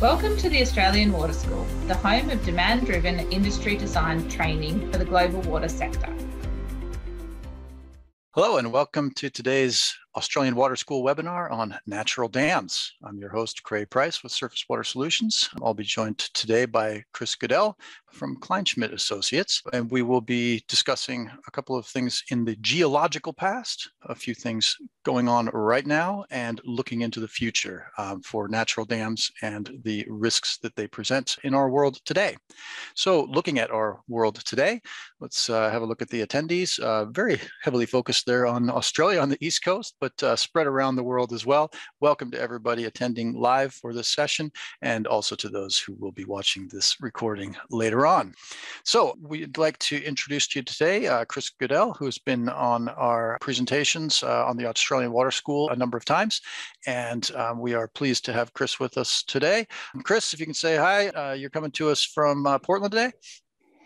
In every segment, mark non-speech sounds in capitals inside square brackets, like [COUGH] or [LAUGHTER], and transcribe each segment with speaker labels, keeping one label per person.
Speaker 1: Welcome to the Australian Water School, the home of demand driven industry design training for the global water sector.
Speaker 2: Hello, and welcome to today's Australian Water School webinar on natural dams. I'm your host, Krey Price with Surface Water Solutions. I'll be joined today by Chris Goodell from Kleinschmidt Associates, and we will be discussing a couple of things in the geological past, a few things going on right now, and looking into the future um, for natural dams and the risks that they present in our world today. So looking at our world today, let's uh, have a look at the attendees. Uh, very heavily focused there on Australia on the East Coast, but uh, spread around the world as well. Welcome to everybody attending live for this session and also to those who will be watching this recording later on. So we'd like to introduce to you today uh, Chris Goodell, who's been on our presentations uh, on the Australian Water School a number of times. And um, we are pleased to have Chris with us today. Chris, if you can say hi, uh, you're coming to us from uh, Portland today.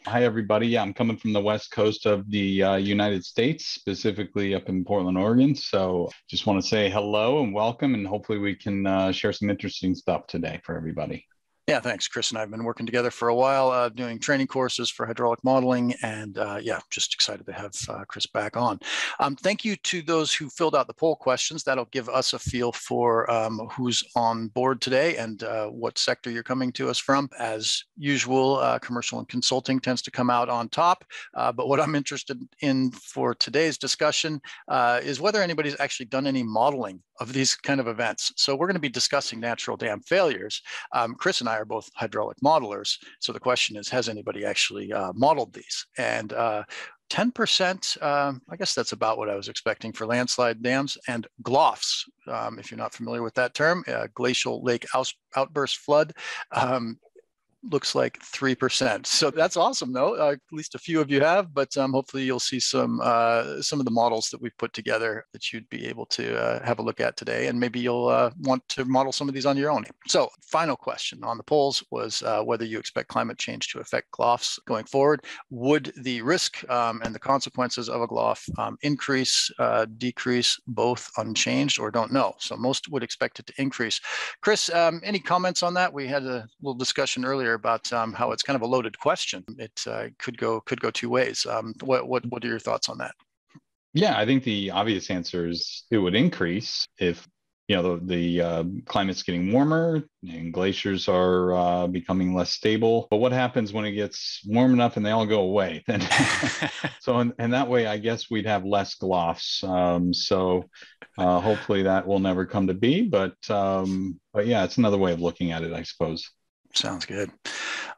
Speaker 3: Hi, everybody. Yeah, I'm coming from the west coast of the uh, United States, specifically up in Portland, Oregon. So just want to say hello and welcome, and hopefully we can uh, share some interesting stuff today for everybody.
Speaker 2: Yeah, thanks. Chris and I have been working together for a while, uh, doing training courses for hydraulic modeling. And uh, yeah, just excited to have uh, Chris back on. Um, thank you to those who filled out the poll questions. That'll give us a feel for um, who's on board today and uh, what sector you're coming to us from. As usual, uh, commercial and consulting tends to come out on top. Uh, but what I'm interested in for today's discussion is whether anybody's actually done any modeling of these kind of events. So we're going to be discussing natural dam failures. Um, Chris and I are both hydraulic modelers. So the question is, has anybody actually uh, modeled these? And uh, 10%, um, I guess that's about what I was expecting for landslide dams and GLOFs. Um, if you're not familiar with that term, uh, glacial lake outburst flood. Um, looks like 3%. So that's awesome though. Uh, at least a few of you have, but um, hopefully you'll see some uh, some of the models that we've put together that you'd be able to uh, have a look at today. And maybe you'll uh, want to model some of these on your own. So final question on the polls was uh, whether you expect climate change to affect GLOFs going forward. Would the risk um, and the consequences of a GLOF um, increase, uh, decrease, both unchanged or don't know? So most would expect it to increase. Chris, um, any comments on that? We had a little discussion earlier earlier about um, how it's kind of a loaded question. It uh, could go could go two ways. Um, what what what are your thoughts on that?
Speaker 3: Yeah, I think the obvious answer is it would increase if you know the, the uh, climate's getting warmer and glaciers are uh, becoming less stable but what happens when it gets warm enough and they all go away [LAUGHS] then [LAUGHS] so in, in, that way i guess we'd have less GLOFs um, so uh, hopefully that will never come to be but um, but yeah it's another way of looking at it i suppose
Speaker 2: Sounds good.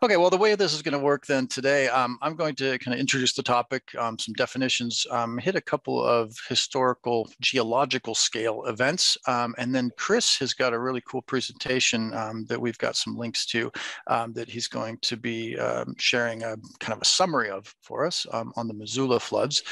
Speaker 2: Okay, well, the way this is going to work then today, um, I'm going to kind of introduce the topic, um, some definitions, um, hit a couple of historical geological scale events, um, and then Chris has got a really cool presentation um, that we've got some links to um, that he's going to be sharing a kind of a summary of for us on the Missoula floods.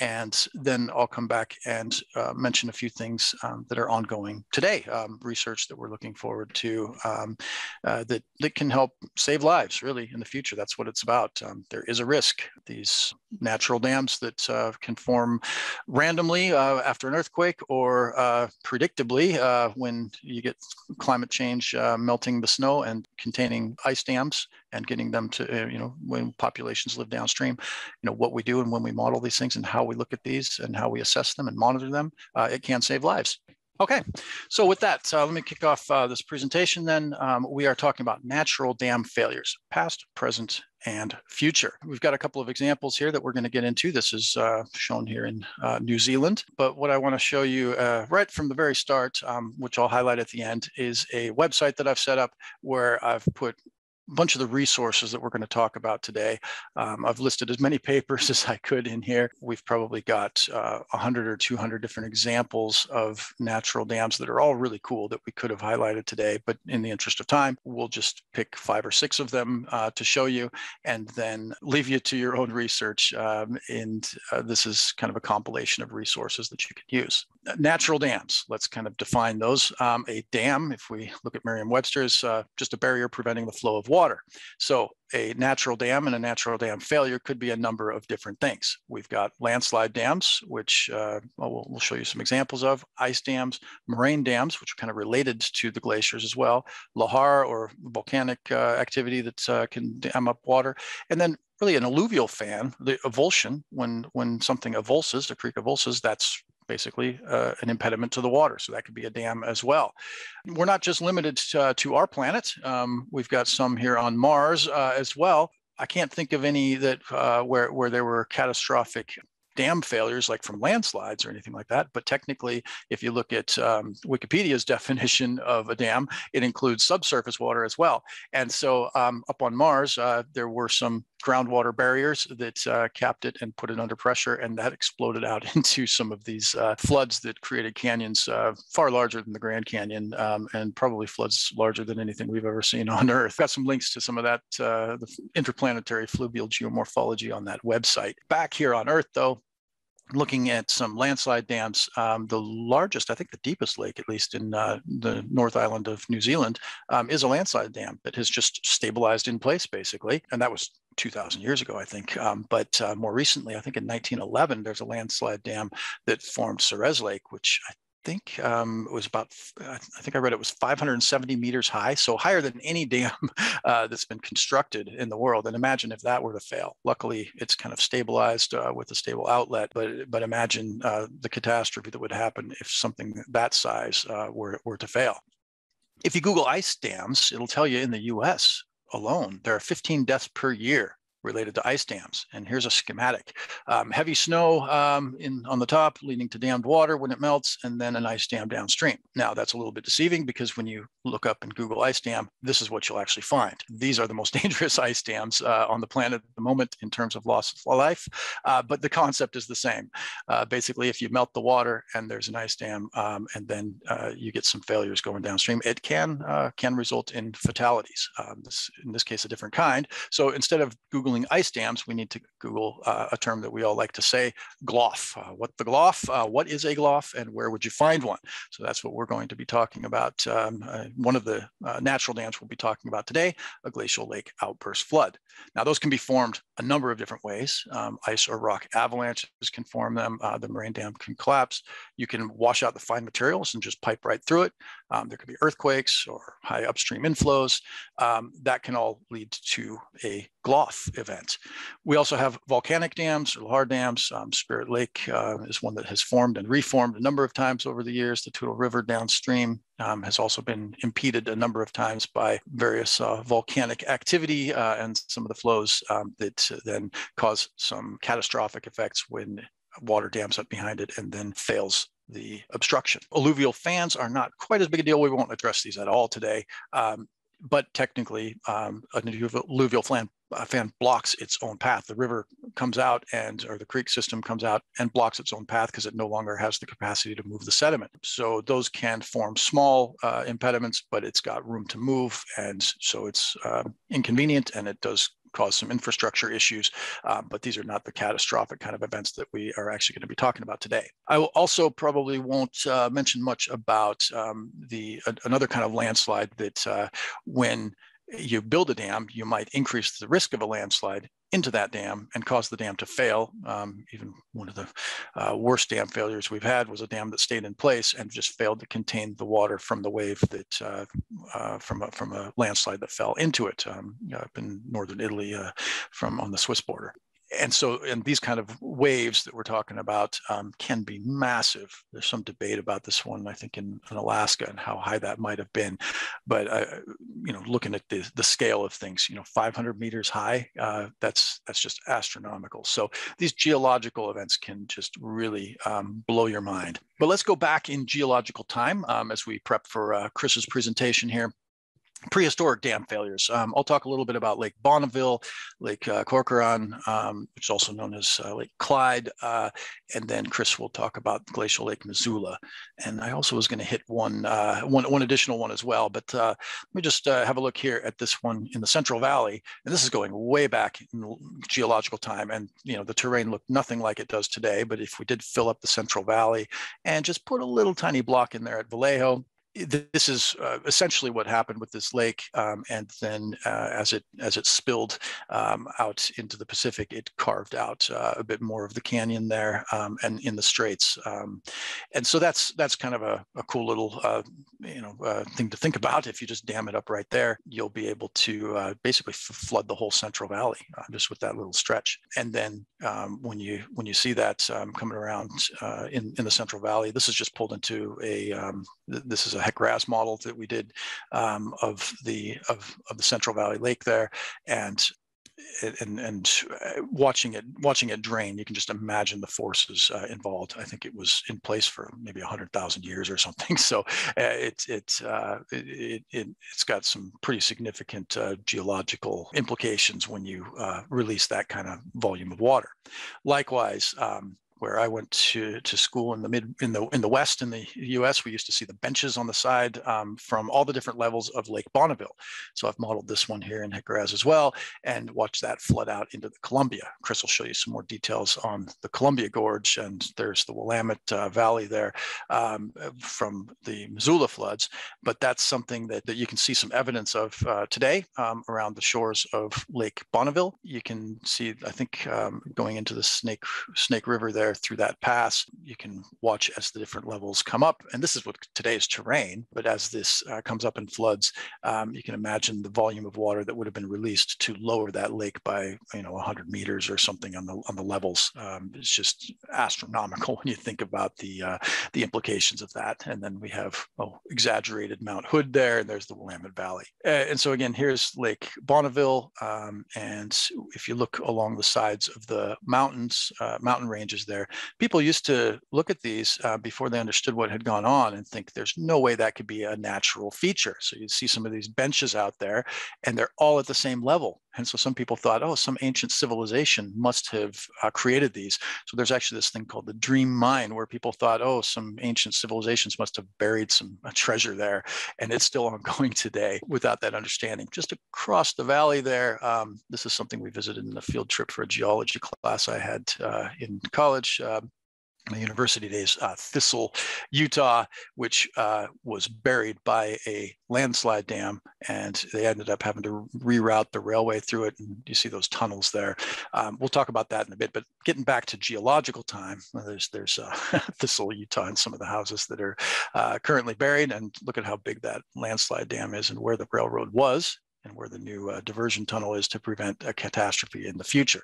Speaker 2: and then I'll come back and uh, mention a few things that are ongoing today, research that we're looking forward to uh, that, that can help save lives really in the future. That's what it's about. Um, there is a risk. These natural dams that uh, can form randomly uh, after an earthquake or uh, predictably uh, when you get climate change melting the snow and containing ice dams and getting them to, you know, when populations live downstream, you know, what we do and when we model these things and how we look at these and how we assess them and monitor them, it can save lives. Okay, so with that, uh, let me kick off uh, this presentation then. Um, we are talking about natural dam failures, past, present, and future. We've got a couple of examples here that we're going to get into. This is uh, shown here in uh, New Zealand, but what I want to show you uh, right from the very start, um, which I'll highlight at the end, is a website that I've set up where I've put bunch of the resources that we're going to talk about today. Um, I've listed as many [LAUGHS] papers as I could in here. We've probably got uh, 100 or 200 different examples of natural dams that are all really cool that we could have highlighted today. But in the interest of time, we'll just pick five or six of them uh, to show you and then leave you to your own research. Um, and uh, this is kind of a compilation of resources that you can use. Natural dams, let's kind of define those. Um, a dam, if we look at Merriam-Webster's, uh, just a barrier preventing the flow of water water. So a natural dam and a natural dam failure could be a number of different things. We've got landslide dams, which uh, well, we'll show you some examples of, ice dams, moraine dams, which are kind of related to the glaciers as well, lahar or volcanic uh, activity that uh, can dam up water, and then really an alluvial fan, the avulsion, when, when something avulses, a creek avulses, that's basically uh, an impediment to the water. So that could be a dam as well. We're not just limited to, uh, to our planet. Um, we've got some here on Mars uh, as well. I can't think of any that uh, where where there were catastrophic dam failures like from landslides or anything like that. But technically, if you look at um, Wikipedia's [LAUGHS] definition of a dam, it includes subsurface water as well. And so um, up on Mars, uh, there were some groundwater barriers that uh, capped it and put it under pressure, and that exploded out [LAUGHS] into some of these uh, floods that created canyons uh, far larger than the Grand Canyon, um, and probably floods larger than anything we've ever seen [LAUGHS] on Earth. Got some links to some of that, uh, the interplanetary fluvial geomorphology on that website. Back here on Earth, though, looking at some landslide dams. Um, the largest, I think the deepest lake, at least in uh, the North Island of New Zealand, um, is a landslide dam that has just stabilized in place, basically. And that was 2,000 years ago, I think. Um, but uh, more recently, I think in 1911, there's a landslide dam that formed Sarez Lake, which I think um, it was about, I think I read it was 570 meters high, so higher than any [LAUGHS] dam uh, that's been constructed in the world. And imagine if that were to fail. Luckily, it's kind of stabilized uh, with a stable outlet, but but imagine uh, the catastrophe that would happen if something that size uh, were, were to fail. If you Google ice dams, it'll tell you in the US alone, there are 15 deaths per year related to ice dams. And here's a schematic. Um, heavy snow um, in, on the top leading to dammed water when it melts, and then an ice dam downstream. Now, that's a little bit deceiving because when you look up in Google ice dam, this is what you'll actually find. These are the most [LAUGHS] dangerous ice dams uh, on the planet at the moment in terms of loss of life, uh, but the concept is the same. Uh, basically, if you melt the water and there's an ice dam, um, and then uh, you get some failures going downstream, it can uh, can result in fatalities. Um, this, in this case, a different kind. So instead of Google Googling ice dams, we need to Google uh, a term that we all like to say, GLOF. Uh, what the GLOF, uh, what is a GLOF and where would you find one? So that's what we're going to be talking about. Um, uh, one of the uh, natural dams we'll be talking about today, a glacial lake outburst flood. Now those can be formed a number of different ways. Um, ice or rock avalanches can form them. Uh, the moraine dam can collapse. You can wash out the fine materials and just pipe right through it. Um, there could be earthquakes or high upstream inflows. Um, that can all lead to a GLOF event. We also have volcanic dams or lahar dams. Um, Spirit Lake uh, is one that has formed and reformed a number of times over the years. The Toutle River downstream um, has also been impeded a number of times by various uh, volcanic activity uh, and some of the flows um, that then cause some catastrophic effects when water dams up behind it and then fails the obstruction. Alluvial fans are not quite as big a deal. We won't address these at all today. Um, but technically, um, an alluvial fan, uh, fan blocks its own path. The river comes out and, or the creek system comes out and blocks its own path because it no longer has the capacity to move the sediment. So those can form small uh, impediments, but it's got room to move. And so it's uh, inconvenient and it does cause some infrastructure issues, um, but these are not the catastrophic kind of events that we are actually going to be talking about today. I will also probably won't uh, mention much about um, the another kind of landslide that uh, when you build a dam, you might increase the risk of a landslide into that dam and cause the dam to fail. Um, even one of the uh, worst dam failures we've had was a dam that stayed in place and just failed to contain the water from the wave that uh, uh, from a, from a landslide that fell into it um, up in northern Italy uh, from on the Swiss border and so and these kind of waves that we're talking about um, can be massive. There's some debate about this one i think in, in alaska and how high that might have been. But uh, you know looking at the, the scale of things you know 500 meters high uh, that's that's just astronomical. So these geological events can just really um, blow your mind. But let's go back in geological time um, as we prep for uh, chris's presentation here prehistoric dam failures. Um, I'll talk a little bit about Lake Bonneville, Lake uh, Corcoran, um, which is also known as uh, Lake Clyde, uh, and then Chris will talk about Glacial Lake Missoula. And I also was going to hit one, uh, one, one additional one as well, but uh, let me just uh, have a look here at this one in the Central Valley. And this is going way back in geological time, and you know the terrain looked nothing like it does today. But if we did fill up the Central Valley and just put a little tiny block in there at Vallejo, this is uh, essentially what happened with this lake, um, and then uh, as it as it spilled um, out into the Pacific, it carved out uh, a bit more of the canyon there um, and in the straits, um, and so that's that's kind of a, a cool little uh, you know uh, thing to think about. If you just dam it up right there, you'll be able to uh, basically flood the whole Central Valley just with that little stretch. And then um, when you when you see that um, coming around in in the Central Valley, this is just pulled into a this is a HEC-RAS model that we did um, of the of, of the Central Valley Lake there, and and and uh, watching it watching it drain, you can just imagine the forces uh, involved. I think it was in place for maybe hundred thousand years or something. [LAUGHS] So uh, it it, uh, it, it has got some pretty significant uh, geological implications when you uh, release that kind of volume of water. Likewise. Um, where I went to, to school in the mid in the in the west in the U.S. We used to see the benches on the side um, from all the different levels of Lake Bonneville. So I've modeled this one here in HEC-RAS as well, and watch that flood out into the Columbia. Chris will show you some more details on the Columbia Gorge, and there's the Willamette uh, Valley there um, from the Missoula floods. But that's something that, that you can see some evidence of uh, today um, around the shores of Lake Bonneville. You can see, I think, um, going into the Snake Snake River there through that pass. You can watch as the different levels come up. And this is what today's terrain, but as this uh, comes up in floods, um, you can imagine the volume of water that would have been released to lower that lake by, you know, 100 meters or something on the on the levels. Um, it's just astronomical [LAUGHS] when you think about the uh, the implications of that. And then we have oh, exaggerated Mount Hood there, and there's the Willamette Valley. And so again, here's Lake Bonneville, um, and if you look along the sides of the mountains, uh, mountain ranges there, there. People used to look at these uh, before they understood what had gone on and think there's no way that could be a natural feature. So you see some of these benches out there and they're all at the same level. And so some people thought, oh, some ancient civilization must have uh, created these. So there's actually this thing called the dream mine where people thought, oh, some ancient civilizations must have buried some treasure there. And it's still [LAUGHS] ongoing today without that understanding. Just across the valley there, um, this is something we visited in a field trip for a geology class I had uh, in college. Uh, my university days, uh, Thistle, Utah, which uh, was buried by a landslide dam, and they ended up having to reroute the railway through it. And you see those tunnels there. Um, we'll talk about that in a bit. But getting back to geological time, there's there's uh, [LAUGHS] Thistle, Utah, and some of the houses that are uh, currently buried. And look at how big that landslide dam is and where the railroad was and where the new uh, diversion tunnel is to prevent a catastrophe in the future.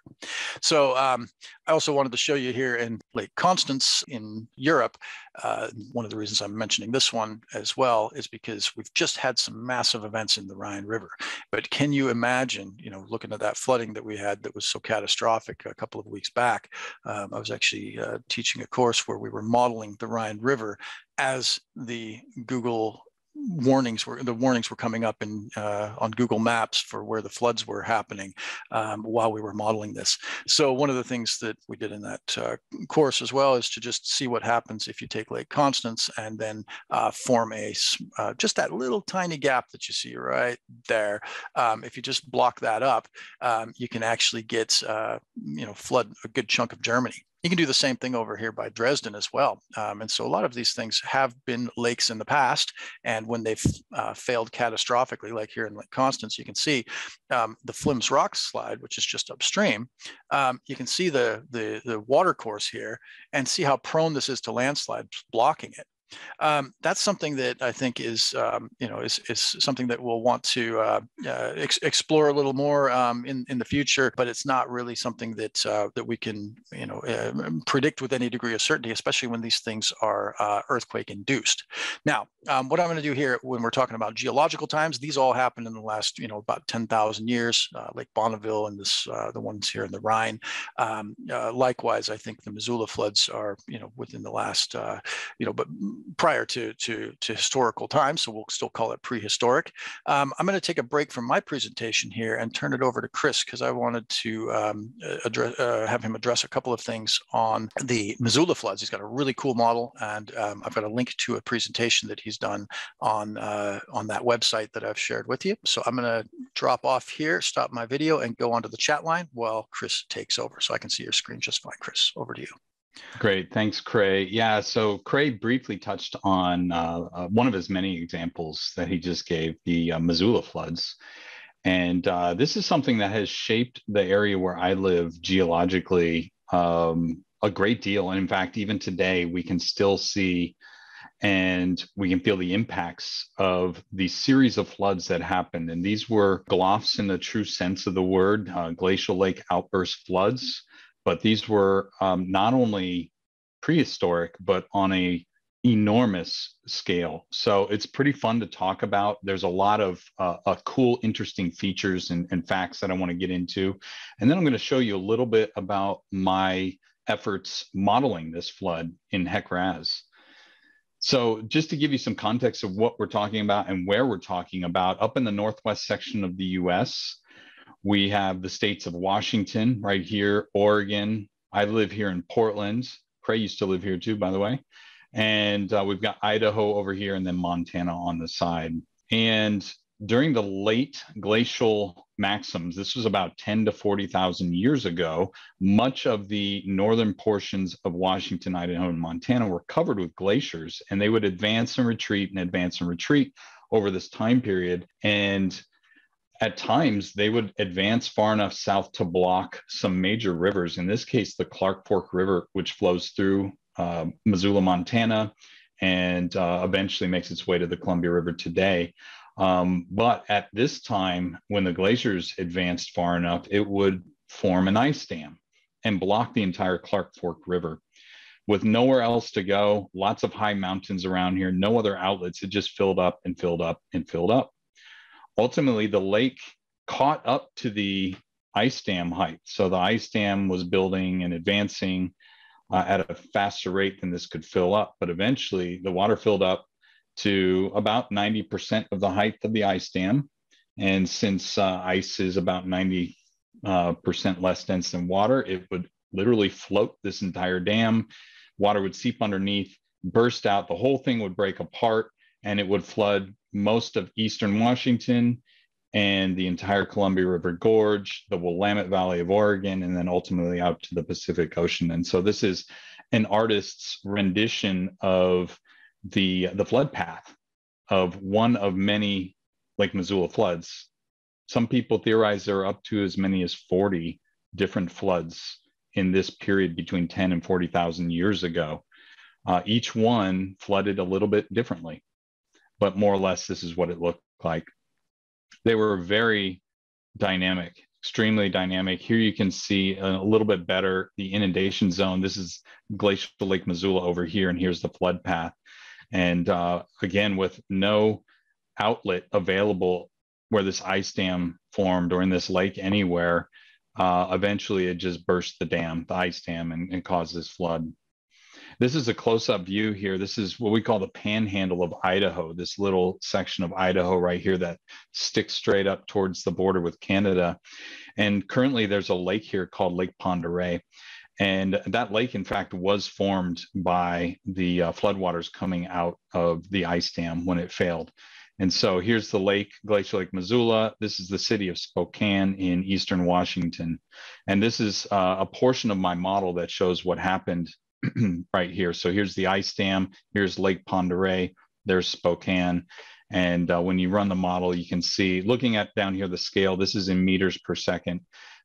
Speaker 2: So um, I also wanted to show you here in Lake Constance in Europe. Uh, one of the reasons I'm mentioning this one as well is because we've just had some massive events in the Rhine River. But can you imagine, you know, looking at that flooding that we had that was so catastrophic a couple of weeks back? Um, I was actually uh, teaching a course where we were modeling the Rhine River as the Google warnings were the warnings were coming up in uh, on Google Maps for where the floods were happening um, while we were modeling this. So one of the things that we did in that uh, course as well is to just see what happens if you take Lake Constance and then uh, form a uh, just that little tiny gap that you see right there. Um, if you just block that up, um, you can actually get uh, you know flood a good chunk of Germany. You can do the same thing over here by Dresden as well. Um, and so a lot of these things have been lakes in the past. And when they've uh, failed catastrophically, like here in Lake Constance, you can see um, the Flims Rocks slide, which is just upstream. Um, you can see the, the, the water course here and see how prone this is to landslides blocking it. Um, that's something that I think is, um, you know, is, is something that we'll want to uh, uh, ex- explore a little more um, in in the future. But it's not really something that uh, that we can, you know, uh, predict with any degree of certainty, especially when these things are uh, earthquake induced. Now, um, what I'm going to do here, when we're talking about geological times, these all happened in the last, you know, about 10,000 years. Uh, Lake Bonneville and this, the ones here in the Rhine. Um, likewise, I think the Missoula floods are, you know, within the last, you know, but prior to, to, to historical times, so we'll still call it prehistoric. Um, I'm going to take a break from my presentation here and turn it over to Chris because I wanted to um, address, uh, have him address a couple of things on the Missoula floods. He's got a really cool model, and um, I've got a link to a presentation that he's done on uh, on that website that I've shared with you. So I'm going to drop off here, stop my video, and go onto the chat line while Chris takes over, so I can see your screen just fine. Chris, over to you.
Speaker 3: Great, thanks, Krey. Yeah, so Krey briefly touched on uh, uh, one of his many examples that he just gave, the uh, Missoula floods. And uh, this is something that has shaped the area where I live geologically um, a great deal. And in fact, even today, we can still see and we can feel the impacts of the series of floods that happened. And these were GLOFs in the true sense of the word, uh, glacial lake outburst floods. But these were um, not only prehistoric, but on a enormous scale. So it's pretty fun to talk about. There's a lot of uh, uh, cool, interesting features and, and facts that I want to get into. And then I'm going to show you a little bit about my efforts modeling this flood in HEC-RAS. So just to give you some context of what we're talking about and where we're talking about, up in the northwest section of the US, we have the states of Washington right here, Oregon. I live here in Portland. Krey used to live here too, by the way. And uh, we've got Idaho over here and then Montana on the side. And during the late glacial maxims, this was about 10 to 40,000 years ago, much of the northern portions of Washington, Idaho, and Montana were covered with glaciers, and they would advance and retreat and advance and retreat over this time period. And at times, they would advance far enough south to block some major rivers. In this case, the Clark Fork River, which flows through uh, Missoula, Montana, and uh, eventually makes its way to the Columbia River today. Um, but at this time, when the glaciers advanced far enough, it would form an ice dam and block the entire Clark Fork River. With nowhere else to go, lots of high mountains around here, no other outlets, it just filled up and filled up and filled up. Ultimately, the lake caught up to the ice dam height. So the ice dam was building and advancing uh, at a faster rate than this could fill up. But eventually, the water filled up to about 90% of the height of the ice dam. And since uh, ice is about 90 uh, percent less dense than water, it would literally float this entire dam. Water would seep underneath, burst out, the whole thing would break apart, and it would flood most of eastern Washington and the entire Columbia River Gorge, the Willamette Valley of Oregon, and then ultimately out to the Pacific Ocean. And so this is an artist's rendition of the the flood path of one of many Lake Missoula floods. Some people theorize there are up to as many as 40 different floods in this period between 10 and 40,000 years ago. Uh, each one flooded a little bit differently, but more or less this is what it looked like. They were very dynamic, extremely dynamic. Here you can see a little bit better the inundation zone. This is glacial Lake Missoula over here, and here's the flood path. And uh, again, with no outlet available where this ice dam formed or in this lake anywhere, uh, eventually it just burst the dam, the ice dam, and, and caused this flood. This is a close-up view here. This is what we call the panhandle of Idaho, this little section of Idaho right here that sticks straight up towards the border with Canada. And currently there's a lake here called Lake Oreille. And that lake, in fact, was formed by the uh, floodwaters coming out of the ice dam when it failed. And so here's the lake, Glacial Lake Missoula. This is the city of Spokane in eastern Washington. And this is uh, a portion of my model that shows what happened [CLEARS THROAT] right here. So here's the ice dam, here's Lake Oreille, there's Spokane. And uh, when you run the model, you can see, looking at down here the scale, this is in meters per second.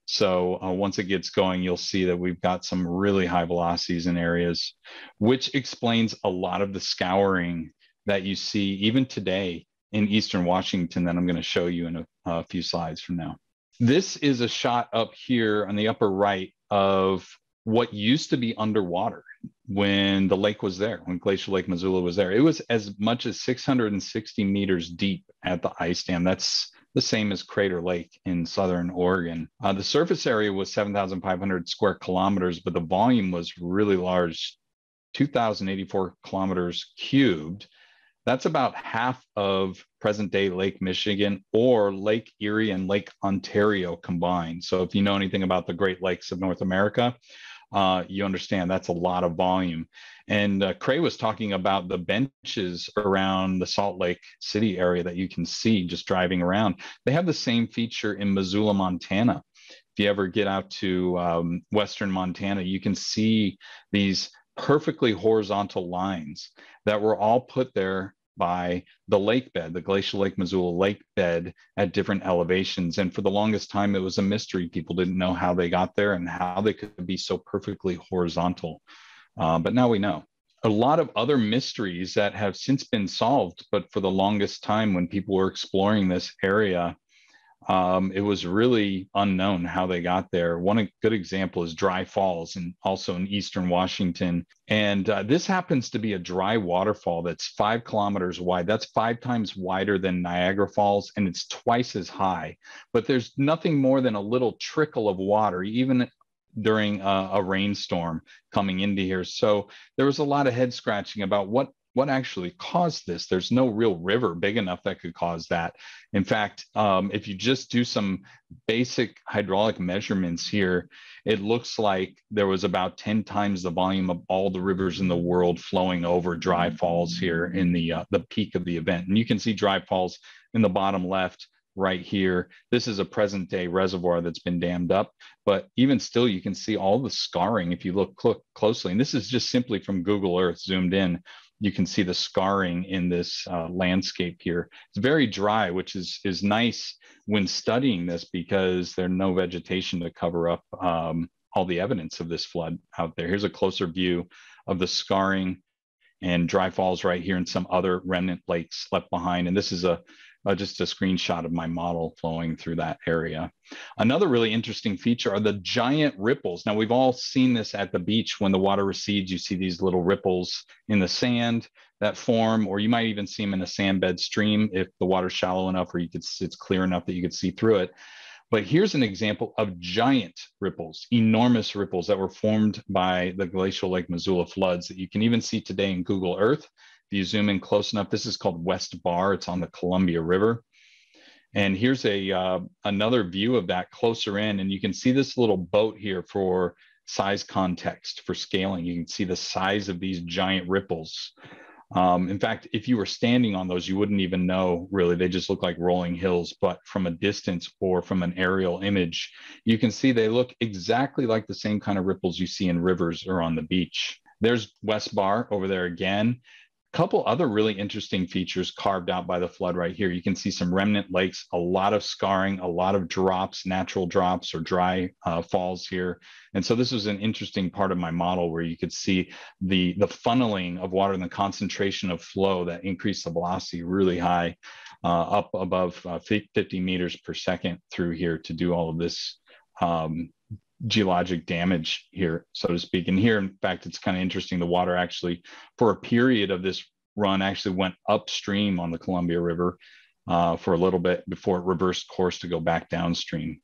Speaker 3: So uh, once it gets going, you'll see that we've got some really high velocities in areas, which explains a lot of the scouring that you see even today in Eastern Washington that I'm going to show you in a, a few slides from now. This is a shot up here on the upper right of what used to be underwater when the lake was there, when Glacial Lake Missoula was there. It was as much as 660 meters deep at the ice dam. That's the same as Crater Lake in southern Oregon. Uh, the surface area was 7,500 square kilometers, but the volume was really large 2,084 kilometers cubed. That's about half of present day Lake Michigan or Lake Erie and Lake Ontario combined. So, if you know anything about the Great Lakes of North America, uh, you understand that's a lot of volume. And uh, Krey was talking about the benches around the Salt Lake City area that you can see just driving around. They have the same feature in Missoula, Montana. If you ever get out to um, Western Montana, you can see these perfectly horizontal lines that were all put there by the lake bed, the glacial Lake Missoula lake bed at different elevations. And for the longest time, it was a mystery. People didn't know how they got there and how they could be so perfectly horizontal. Uh, but now we know. A lot of other mysteries that have since been solved, but for the longest time, when people were exploring this area, um, it was really unknown how they got there. One good example is Dry Falls, and also in eastern Washington. And uh, this happens to be a dry waterfall that's five kilometers wide. That's five times wider than Niagara Falls, and it's twice as high. But there's nothing more than a little trickle of water, even during a, a rainstorm coming into here. So there was a lot of head scratching about what what actually caused this? There's no real river big enough that could cause that. In fact, um, if you just do some basic hydraulic measurements here, it looks like there was about 10 times the volume of all the rivers in the world flowing over dry falls here in the, uh, the peak of the event. And you can see dry falls in the bottom left right here. This is a present day reservoir that's been dammed up, but even still, you can see all the scarring if you look cl closely. And this is just simply from Google Earth zoomed in you can see the scarring in this uh, landscape here. It's very dry, which is is nice when studying this because there's no vegetation to cover up um, all the evidence of this flood out there. Here's a closer view of the scarring and dry falls right here and some other remnant lakes left behind. And this is a uh, just a screenshot of my model flowing through that area. Another really interesting feature are the giant ripples. Now, we've all seen this at the beach when the water recedes, you see these little ripples in the sand that form, or you might even see them in a sand bed stream if the water's shallow enough or you could, it's clear enough that you could see through it. But here's an example of giant ripples, enormous ripples that were formed by the glacial Lake Missoula floods that you can even see today in Google Earth. If you zoom in close enough, this is called West Bar. It's on the Columbia River. And here's a uh, another view of that closer in, and you can see this little boat here for size context for scaling. You can see the size of these giant ripples. Um, in fact, if you were standing on those, you wouldn't even know really. They just look like rolling hills. But from a distance or from an aerial image, you can see they look exactly like the same kind of ripples you see in rivers or on the beach. There's West Bar over there again couple other really interesting features carved out by the flood right here. You can see some remnant lakes, a lot of scarring, a lot of drops, natural drops or dry uh, falls here. And so this was an interesting part of my model where you could see the, the funneling of water and the concentration of flow that increased the velocity really high, uh, up above uh, 50 meters per second through here to do all of this um, geologic damage here, so to speak. And here, in fact, it's kind of interesting. The water actually, for a period of this run, actually went upstream on the Columbia River uh, for a little bit before it reversed course to go back downstream.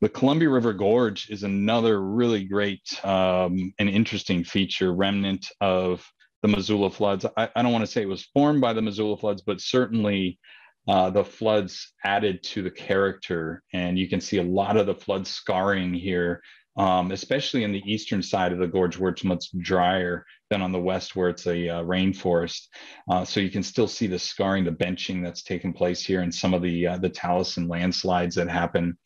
Speaker 3: The Columbia River Gorge is another really great um, and interesting feature, remnant of the Missoula floods. I, I don't want to say it was formed by the Missoula floods, but certainly uh, the floods added to the character. And you can see a lot of the flood scarring here, um, especially in the eastern side of the gorge where it's much drier than on the west where it's a uh, rainforest. Uh, so you can still see the scarring, the benching that's taken place here and some of the, uh, the talus and landslides that happen.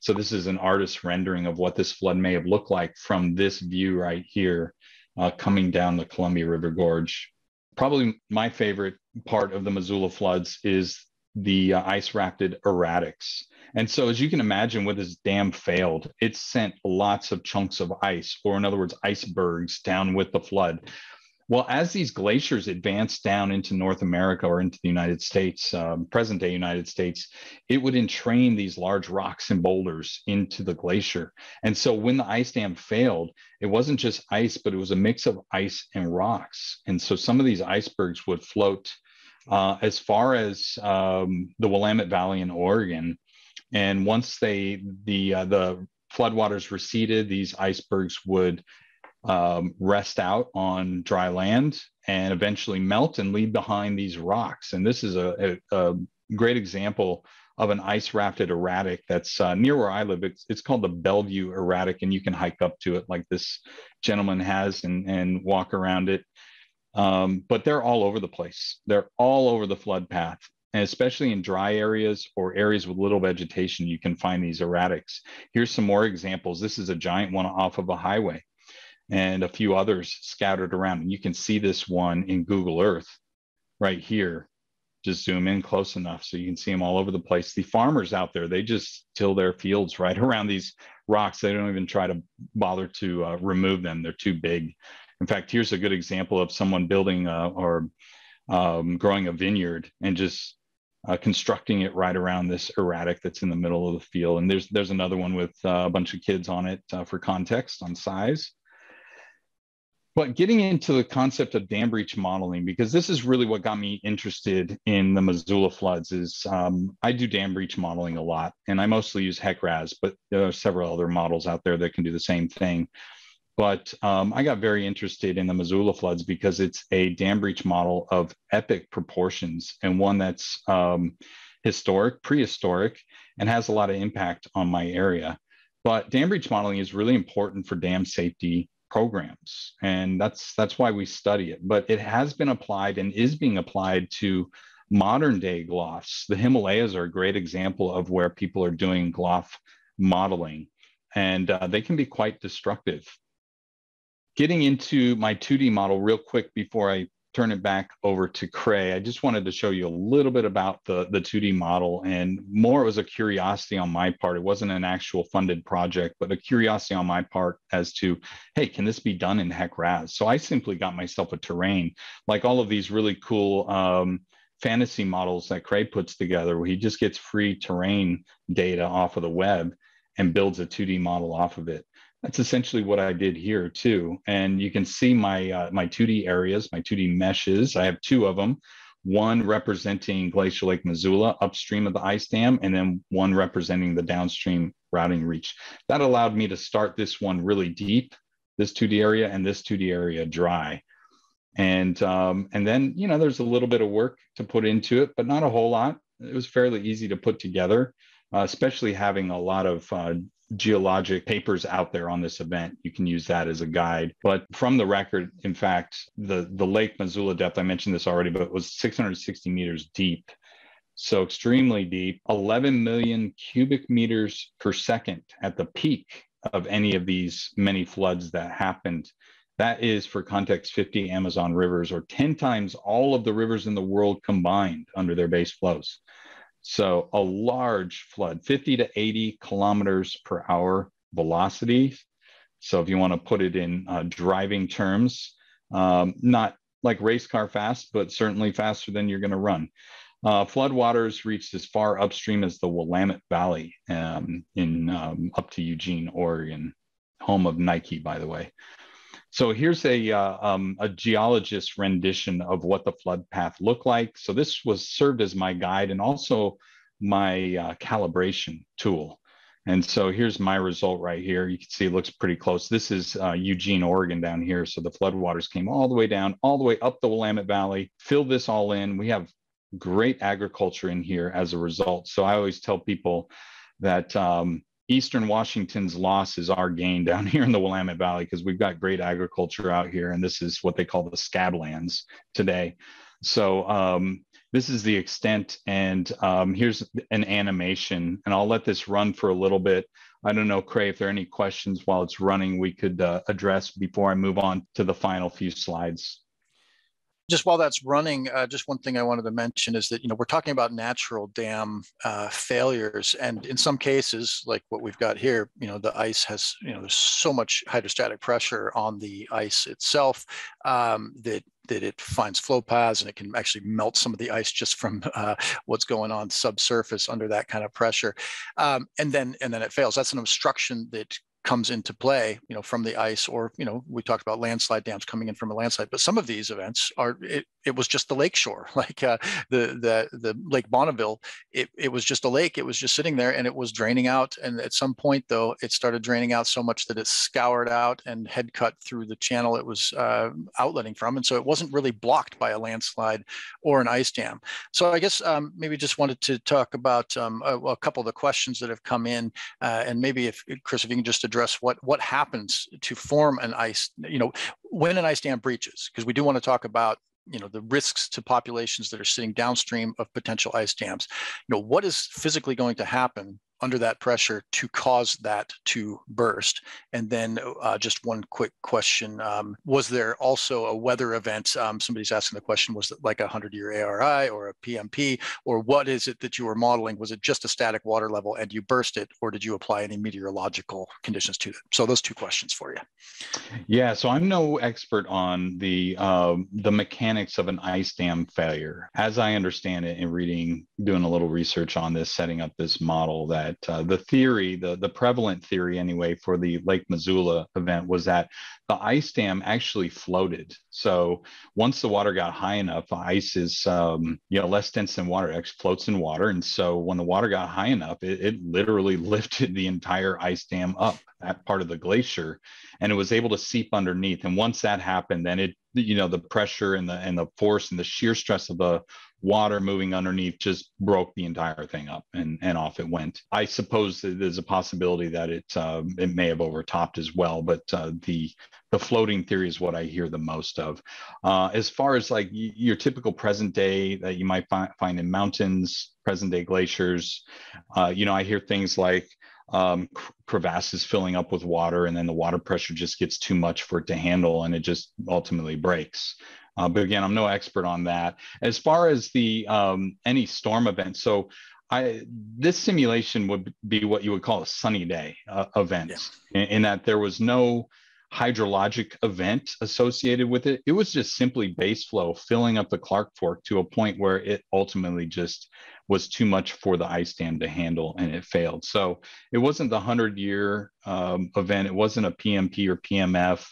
Speaker 3: So this is an artist's rendering of what this flood may have looked like from this view right here uh, coming down the Columbia River Gorge. Probably my favorite part of the Missoula floods is the uh, ice rafted erratics. And so, as you can imagine, when this dam failed, it sent lots of chunks of ice, or in other words, icebergs down with the flood. Well, as these glaciers advanced down into North America or into the United States, um, present day United States, it would entrain these large rocks and boulders into the glacier. And so when the ice dam failed, it wasn't just ice, but it was a mix of ice and rocks. And so some of these icebergs would float uh, as far as um, the Willamette Valley in Oregon. And once they the uh, the floodwaters receded, these icebergs would um, rest out on dry land and eventually melt and leave behind these rocks. And this is a, a, a great example of an ice rafted erratic that's uh, near where I live. It's, it's called the Bellevue erratic, and you can hike up to it like this gentleman has and, and walk around it. Um, but they're all over the place. They're all over the flood path. and especially in dry areas or areas with little vegetation, you can find these erratics. Here's some more examples. This is a giant one off of a highway and a few others scattered around. And you can see this one in Google Earth right here. Just zoom in close enough so you can see them all over the place. The farmers out there, they just till their fields right [LAUGHS] around these rocks. They don't even try to bother to uh, remove them. They're too big. In fact, here's a good example of someone building uh, or um, growing a vineyard and just uh, constructing it right around this erratic that's in the middle of the field. And there's there's another one with uh, a bunch of kids on it uh, for context on size. But getting into the concept of dam breach modeling, because this is really what got me interested in the Missoula floods, is um, I do dam breach modeling a lot, and I mostly use HEC-RAS, but there are several other models out there that can do the same thing. But um, I got very interested in the Missoula floods because it's a dam breach model of epic proportions and one that's um, historic, prehistoric, and has a lot of impact on my area. But dam breach modeling is really important for dam safety programs and that's that's why we study it but it has been applied and is being applied to modern day GLOFs the himalayas are a great example of where people are doing GLOF modeling and uh, they can be quite destructive getting into my 2d model real quick before i turn it back over to Krey, I just wanted to show you a little bit about the, the 2D model and more it was a curiosity on my part. It wasn't an actual funded project, but a curiosity on my part as to, hey, can this be done in HEC-RAS? So I simply got myself a terrain, like all of these really cool um, fantasy models that Krey puts together, where he just gets free terrain data off of the web and builds a 2D model off of it that's essentially what I did here too. And you can see my uh, my 2D areas, my 2D meshes. I have two of them. One representing Glacier Lake Missoula upstream of the ice dam, and then one representing the downstream routing reach. That allowed me to start this one really deep, this 2D area, and this 2D area dry. And um, and then you know there's a little bit of work to put into it, but not a whole lot. It was fairly easy to put together, uh, especially having a lot of uh, geologic papers out there on this event. You can use that as a guide. But from the record, in fact, the, the Lake Missoula depth, I mentioned this already, but was 660 meters deep. So extremely deep, 11 million cubic meters per second at the peak of any of these many floods that happened. That is, for context, 50 Amazon rivers or 10 times all of the rivers in the world combined under their base flows. So a large flood, 50 to 80 kilometers per hour velocity. So if you want to put it in uh, driving terms, um, not like race car fast, but certainly faster than you're going to run. Uh, floodwaters reached as far upstream as the Willamette Valley um, in um, up to Eugene, Oregon, home of Nike, by the way. So here's a, uh, um, a geologist rendition of what the flood path looked like. So this was served as my guide and also my uh, calibration tool. And so here's my result right here. You can see it looks pretty close. This is uh, Eugene, Oregon down here. So the floodwaters came all the way down, all the way up the Willamette Valley, filled this all in. We have great agriculture in here as a result. So I always tell people that um, Eastern Washington's loss is our gain [LAUGHS] down here in the Willamette Valley because we've got great agriculture out here, and this is what they call the scablands today. So um, this is the extent, and um, here's an animation, and I'll let this run for a little bit. I don't know, Krey, if there are any questions while it's running we could uh, address before I move on to the final few slides
Speaker 2: just while that's running, uh, just one thing I wanted to mention is that you know we're talking about natural dam uh, failures, and in some cases, like what we've got here, you know the ice has you know there's so much hydrostatic pressure on the ice itself um, that that it finds flow paths and it can actually melt some of the ice just from [LAUGHS] uh, what's going on subsurface under that kind of pressure, um, and then and then it fails. That's an obstruction that comes into play, you know, from the ice, or you know, we talked about landslide dams coming in from a landslide. But some of these events are it, it was just the lake shore, [LAUGHS] like uh, the the the Lake Bonneville. It it was just a lake. It was just sitting there, and it was draining out. And at some point, though, it started draining out so much that it scoured out and head cut through the channel it was uh, outletting from, and so it wasn't really blocked by a landslide or an ice dam. So I guess um, maybe just wanted to talk about um, a, a, couple of the questions that have come in, uh, and maybe if Chris, if you can just address what what happens to form an ice, you know, when an ice dam breaches, because we do want to talk about you know the risks to populations that are sitting downstream of potential ice dams. You know what is physically going to happen under that pressure to cause that to burst? And then uh, just one quick question. Um, was there also a weather event? Um, somebody's asking the question, was it like a 100-year ARI or a PMP? Or what is it that you were modeling? Was it just a static water level and you burst it? Or did you apply any meteorological conditions to it? So those two questions for you.
Speaker 3: Yeah, so I'm no expert on the, um, the mechanics of an ice dam failure. As I understand it in reading, doing a little research on this, setting up this model that that uh, the theory, the, the prevalent theory anyway, for the Lake Missoula event was that the ice dam actually floated. So once the water got high enough, ice is um, you know less dense than water, actually floats in water. And so when the water got high enough, it, it literally [LAUGHS] lifted the entire ice dam up, that part of the glacier, and it was able to seep underneath. And once that happened, then it you know the pressure and the and the force and the shear stress of the water moving underneath just broke the entire thing up and, and off it went. I suppose there's a possibility that it uh, it may have overtopped as well, but uh, the the floating theory is what I hear the most of. Uh, as far as like your typical present day that you might fi- find in mountains, present day glaciers, uh, you know, I hear things like um, crevasses filling up with water and then the water pressure just gets too much for it to handle and it just ultimately breaks. Uh, but again, I'm no expert on that. As far as the um, any storm event, so I this simulation would be what you would call a sunny day uh, event, yeah. in, in, that there was no hydrologic event associated with it. It was just simply base flow filling up the Clark Fork to a point where it ultimately just was too much for the ice dam to handle and it failed. So it wasn't the 100 year um, event, it wasn't a PMP or PMF, it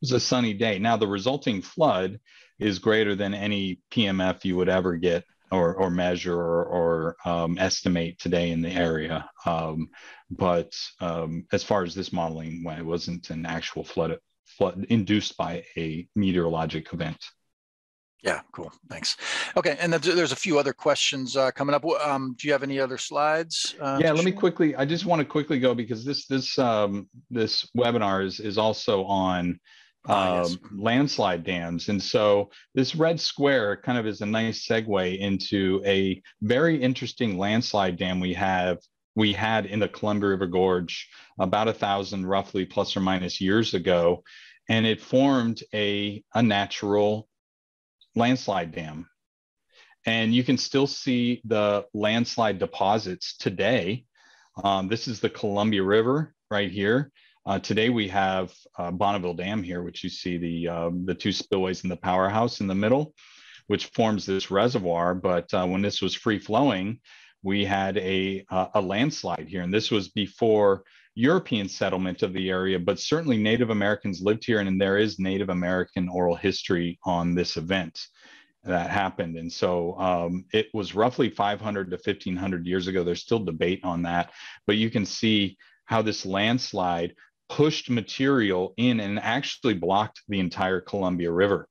Speaker 3: was a sunny day. Now, the resulting flood is greater than any PMF you would ever get or, or measure or, or um, estimate today in the area. Um, but um, as far as this modeling went, it wasn't an actual flood, flood induced by a meteorologic event.
Speaker 2: Yeah, cool. Thanks. Okay, and there's a few other questions uh, coming up. Um, do you have any other slides?
Speaker 3: Uh, yeah, let me quickly. I just want to quickly go because this this um, this webinar is is also on um, yes. landslide dams, and so this red square kind of is a nice segue into a very interesting landslide dam we have we had in the Columbia River Gorge about a thousand roughly plus or minus years ago, and it formed a a natural landslide dam. And you can still see the landslide deposits today. Um, this is the Columbia River right here. Uh, today we have uh, Bonneville Dam here, which you see the, uh, the two spillways in the powerhouse in the middle, which forms this reservoir. But uh, when this was free flowing, we had a, a landslide here. And this was before European settlement of the area, but certainly Native Americans lived here, and there is Native American oral history on this event that happened. And so um, it was roughly 500 to 1500 years ago. There's still debate on that, but you can see how this landslide pushed material in and actually blocked the entire Columbia River.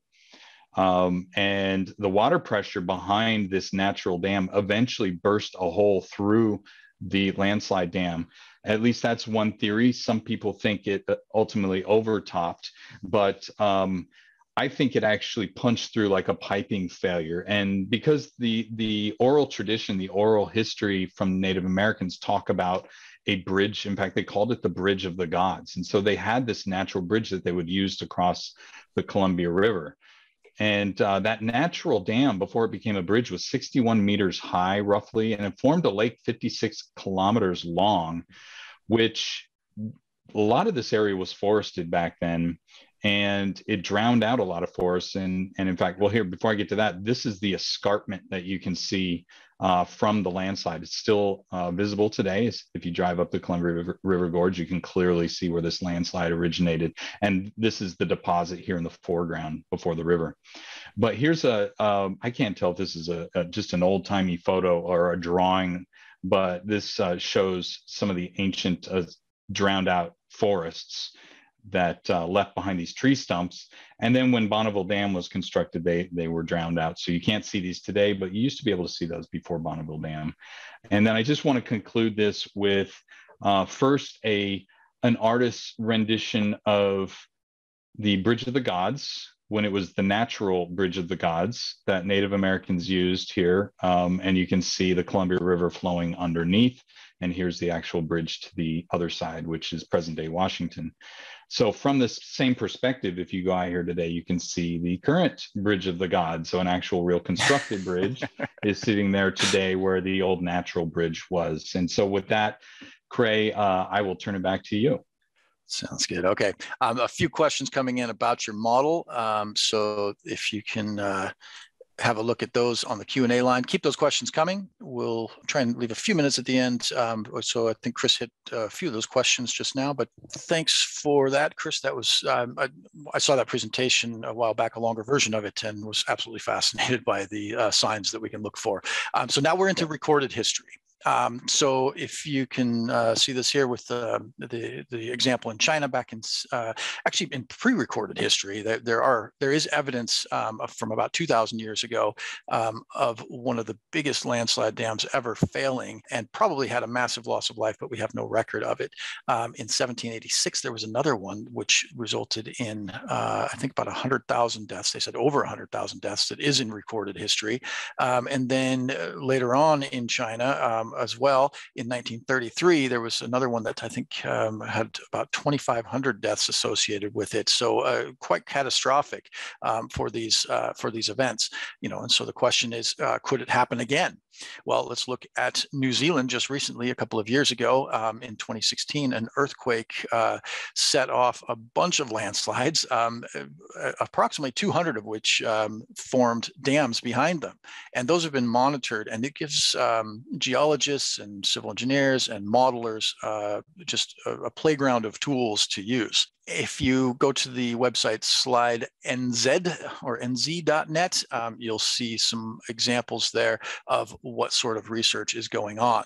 Speaker 3: Um, and the water pressure behind this natural dam eventually burst a hole through the landslide dam. At least that's one theory. Some people think it ultimately overtopped, but um, I think it actually punched through like a piping failure. And because the the oral tradition, the oral history from Native Americans talk about a bridge. In fact, they called it the Bridge of the Gods. And so they had this natural bridge that they would use to cross the Columbia River. And uh, that natural dam, before it became a bridge, was 61 meters high, roughly, and it formed a lake 56 kilometers long, which a lot of this area was forested back then and it drowned out a lot of forests. And, and in fact, well, here, before I get to that, this is the escarpment that you can see uh, from the landslide. It's still uh, visible today. If you drive up the Columbia River, River, Gorge, you can clearly see where this landslide originated. And this is the deposit here in the foreground before the river. But here's a um, I can't tell if this is a, a just an old timey photo or a drawing, but this uh, shows some of the ancient uh, drowned out forests that uh, left behind these tree stumps. And then when Bonneville Dam was constructed, they, they were drowned out. So you can't see these today, but you used to be able to see those before Bonneville Dam. And then I just want to conclude this with uh, first a an artist's rendition of the Bridge of the Gods when it was the natural bridge of the gods that Native Americans used here. Um, and you can see the Columbia River flowing underneath. And here's the actual bridge to the other side, which is present day Washington. So from this same perspective, if you go out here today, you can see the current bridge of the gods. So an actual real constructed bridge [LAUGHS] is sitting there today where the old natural bridge was. And so with that, Krey, uh, I will turn it back to you.
Speaker 2: Sounds good. Okay. Um, a few questions coming in about your model. Um, so if you can uh, have a look at those on the Q&A line. Keep those questions coming. We'll try and leave a few minutes at the end. Um, so I think Chris hit a few of those questions just now, but thanks for that, Chris. That was, um, I, I, saw that presentation a while back, a longer version of it, and was absolutely fascinated by the uh, signs that we can look for. Um, so now we're into recorded history. Um, so if you can uh, see this here with uh, the the example in China back in uh, actually in pre-recorded history, there, there are there is evidence um, from about 2,000 years ago um, of one of the biggest landslide dams ever failing and probably had a massive loss of life, but we have no record of it. Um, in 1786, there was another one which resulted in uh, I think about 100,000 deaths. They said over 100,000 deaths. That is in recorded history. Um, and then uh, later on in China um, as well. In 1933, there was another one that I think um, had about 2,500 deaths associated with it. So uh, quite catastrophic um, for these uh, for these events. You know, and so the question is, uh, could it happen again? Well, let's look at New Zealand just recently, a couple of years ago um, in 2016, an earthquake uh, set off a bunch of landslides, um, approximately 200 of which um, formed dams behind them. And those have been monitored, and it gives um, geologists and civil engineers and modelers uh, just a, a playground of tools to use if you go to the website slide nz or nz.net, um, you'll see some examples there of what sort of research is going on.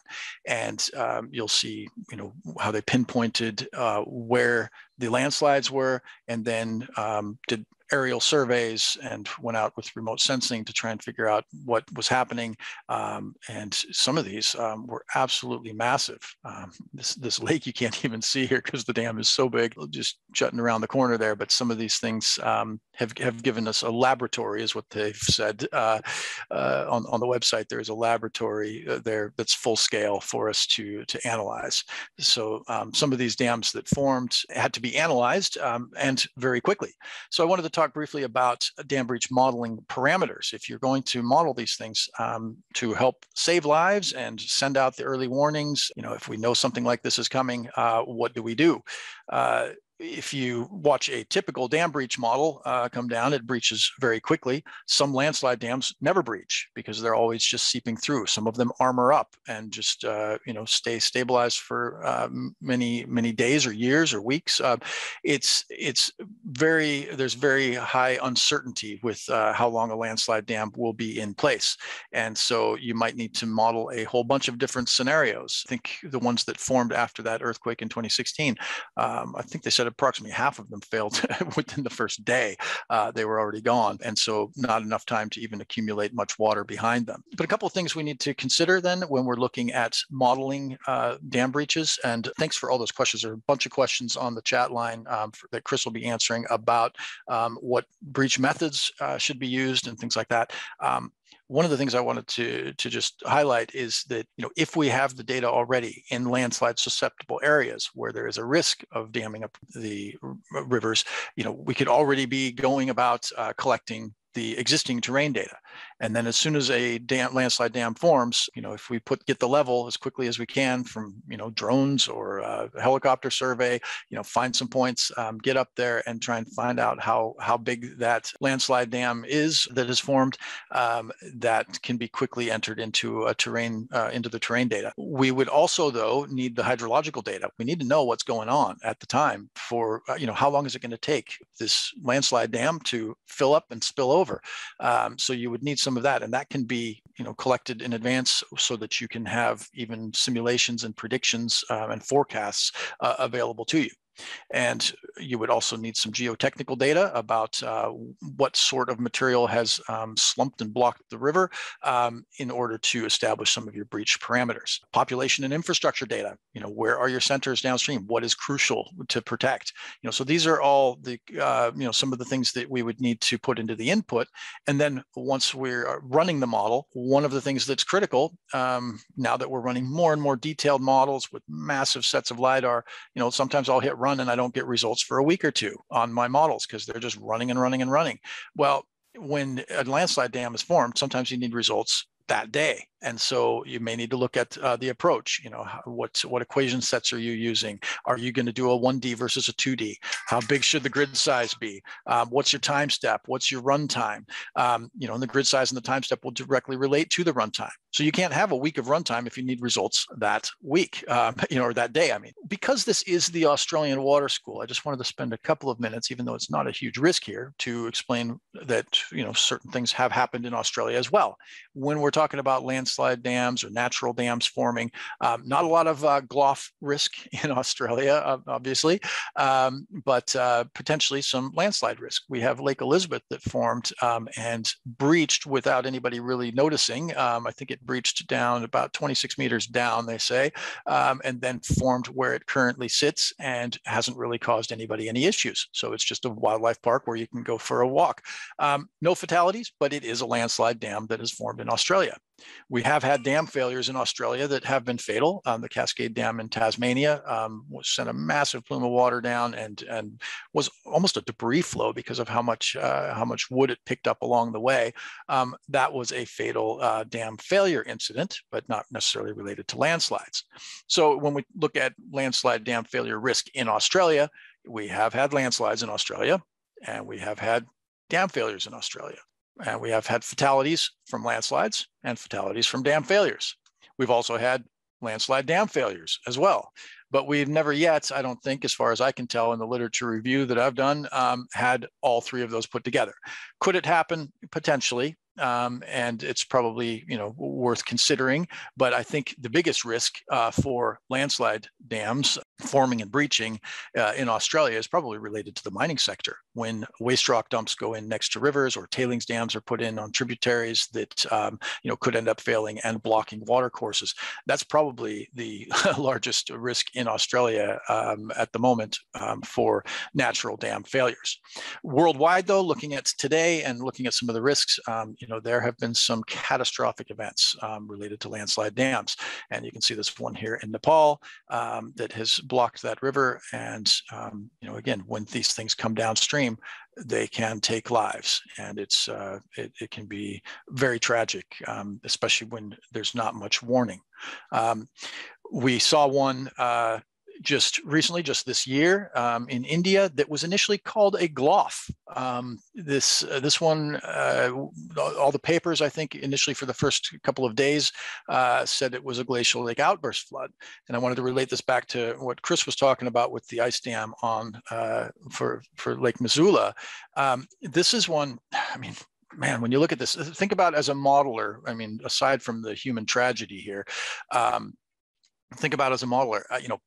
Speaker 2: And um, you'll see, you know, how they pinpointed uh, where the landslides were and then um, did aerial surveys and went out with remote sensing to try and figure out what was happening. Um, and some of these um, were absolutely massive. Um, this, this [LAUGHS] lake you can't even see here because the dam is so big, just jutting around the corner there. But some of these things um, have, have given us a laboratory, is what they've said uh, uh, on, on the website. There is a laboratory uh, there that's full scale for us to, to analyze. So um, some of these dams that formed had to be analyzed um, and very quickly. So I wanted to talk talk briefly about dam breach modeling parameters. If you're going to model these things um, to help save lives and send out the early warnings, you know, if we know something like this is coming, uh, what do we do? Uh, if you watch a typical dam breach model uh, come down, it breaches very quickly. Some landslide dams never breach because they're always just seeping through. Some of them armor up and just uh, you know stay stabilized for uh, many many days or years or weeks. Uh, it's it's very there's very high uncertainty with uh, how long a landslide dam will be in place, and so you might need to model a whole bunch of different scenarios. I think the ones that formed after that earthquake in 2016, um, I think they said approximately half of them failed [LAUGHS] within the first day. Uh, they were already gone. And so not enough time to even accumulate much water behind them. But a couple of things we need to consider then when we're looking at modeling uh, dam breaches. And thanks for all those questions. There are a bunch of questions on the chat line um, for, that Chris will be answering about um, what breach methods uh, should be used and things like that. Um, one of the things I wanted to, to just highlight is that you know if we have the data already in landslide susceptible areas where there is a risk of damming up the rivers, you know we could already be going about uh, collecting the existing terrain data. And then as soon as a dam, landslide dam forms, you know, if we put get the level as quickly as we can from, you know, drones or a helicopter survey, you know, find some points, um, get up there and try and find out how how big that landslide dam is that is formed, um, that can be quickly entered into a terrain uh, into the terrain data. We would also though need the hydrological data. We need to know what's going on at the time for, uh, you know, how long is it going to take this landslide dam to fill up and spill over. Um, so you would need some of that, and that can be you know collected in advance so that you can have even simulations and predictions um, and forecasts uh, available to you. And you would also need some geotechnical data about uh, what sort of material has um, slumped and blocked the river um, in order to establish some of your breach parameters. Population and infrastructure data, you know, where are your centers downstream? What is crucial to protect? You know, so these are all the, uh, you know, some of the things that we would need to put into the input. And then once we're running the model, one of the things that's critical um, now that we're running more and more detailed models with massive sets of LiDAR, you know, sometimes I'll hit run and I don't get results for a week or two on my models because they're just running and running and running. Well, when a landslide dam is formed, sometimes you need results that day. And so you may need to look at uh, the approach. You know, what what equation sets are you using? Are you going to do a 1D versus a 2D? How big should the grid size be? Um, what's your time step? What's your run time? Um, you know, and the grid size and the time step will directly relate to the runtime. So you can't have a week of runtime if you need results that week, um, [LAUGHS] you know, or that day. I mean, because this is the Australian Water School, I just wanted to spend a couple of minutes, even though it's not a huge risk here, to explain that you know certain things have happened in Australia as well. When we're talking about land landslide dams or natural dams forming. Um, not a lot of uh, GLOF risk [LAUGHS] in Australia, obviously, um, but uh, potentially some landslide risk. We have Lake Elizabeth that formed um, and breached without anybody really noticing. Um, I think it breached down about 26 meters down, they say, um, and then formed where it currently sits and hasn't really caused anybody any issues. So it's just a wildlife park where you can go for a walk. Um, no fatalities, but it is a landslide dam that has formed in Australia. We have had dam failures in Australia that have been fatal. Um, the Cascade Dam in Tasmania um, sent a massive plume of water down and and was almost a debris flow because of how much uh, how much wood it picked up along the way. Um, that was a fatal uh, dam failure incident, but not necessarily related to landslides. So when we look at landslide dam failure risk in Australia, we have had landslides in Australia, and we have had dam failures in Australia. And we have had fatalities from landslides and fatalities from dam failures. We've also had landslide dam failures as well. But we've never yet, I don't think, as far as I can tell in the literature review that I've done, um, had all three of those put together. Could it happen? Potentially um, and it's probably you know worth considering. But I think the biggest risk uh, for landslide dams forming and breaching uh, in Australia is probably related to the mining sector. When waste rock dumps go in next to rivers or tailings dams are put in on tributaries that um, you know could end up failing and blocking water courses, that's probably the [LAUGHS] largest risk in Australia um, at the moment um, for natural dam failures. Worldwide, though, looking at today and looking at some of the risks, um, you know, there have been some catastrophic events um, related to landslide dams. And you can see this one here in Nepal um, that has blocked that river. And, um, you know, again, when these things come downstream, they can take lives and it's uh, it, it, can be very tragic um, especially when there's not much warning um, we saw one uh, just recently, just this year, um, in India, that was initially called a GLOF. Um, this uh, this one, uh, all the papers, I think, initially for the first couple of days, uh, said it was a glacial lake outburst flood. And I wanted to relate this back to what Chris was talking about with the ice dam on uh, for for Lake Missoula. Um, this is one. I mean, man, when you look at this, think about as a modeler. I mean, aside from the human tragedy here, um, think about as a modeler. Uh, you know,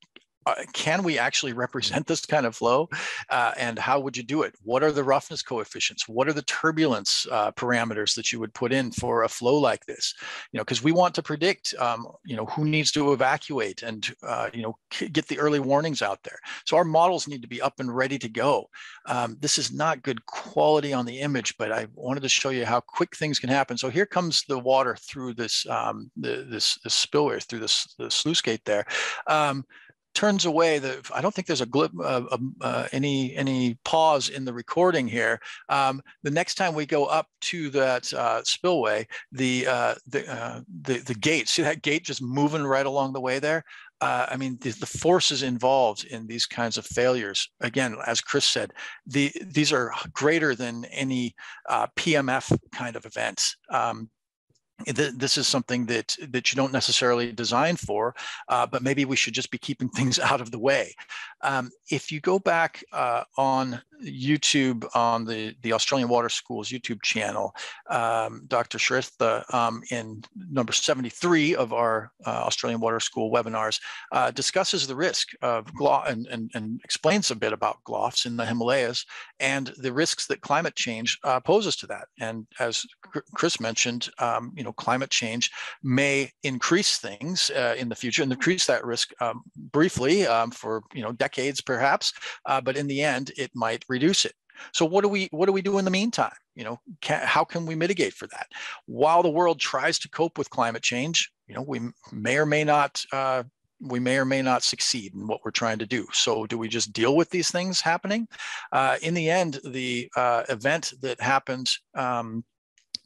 Speaker 2: uh, can we actually represent this kind of flow? Uh, and how would you do it? What are the roughness coefficients? What are the turbulence uh, parameters that you would put in for a flow like this? You know because we want to predict um, you know who needs to evacuate and uh, you know get the early warnings out there. So our models need to be up and ready to go. Um, this is not good quality on the image but i wanted to show you how quick things can happen. So here comes the water through this um, the, this, this spillway through this the sluice gate there. Um, turns away the i don't think there's a glip uh, um, uh, any any pause in the recording here. Um, the next time we go up to that uh, spillway the uh, the, uh, the the gate see that gate just moving right along the way there? Uh, I mean, the, the, forces involved in these kinds of failures, again, as Chris said, the, these are greater than any PMF kind of events. Um, this is something that that you don't necessarily design for, uh, but maybe we should just be keeping [LAUGHS] things out of the way. Um, if you go back uh, on YouTube on the, the Australian Water School's YouTube channel, um, Dr. Shrestha, um, in number 73 of our uh, Australian Water School webinars, uh, discusses the risk of GLOF and, and, and, explains a bit about GLOFs in the Himalayas and the risks that climate change uh, poses to that. And as Chris mentioned, um, you know, climate change may increase things uh, in the future and increase that risk um, briefly um, for you know decades perhaps, uh, but in the end, it might reduce it. So what do we what do we do in the meantime? You know, can, how can we mitigate for that? While the world tries to cope with climate change, you know, we may or may not uh, we may or may not succeed in what we're trying to do. So, do we just deal with these things happening? Uh, in the end, the uh, event that happened um,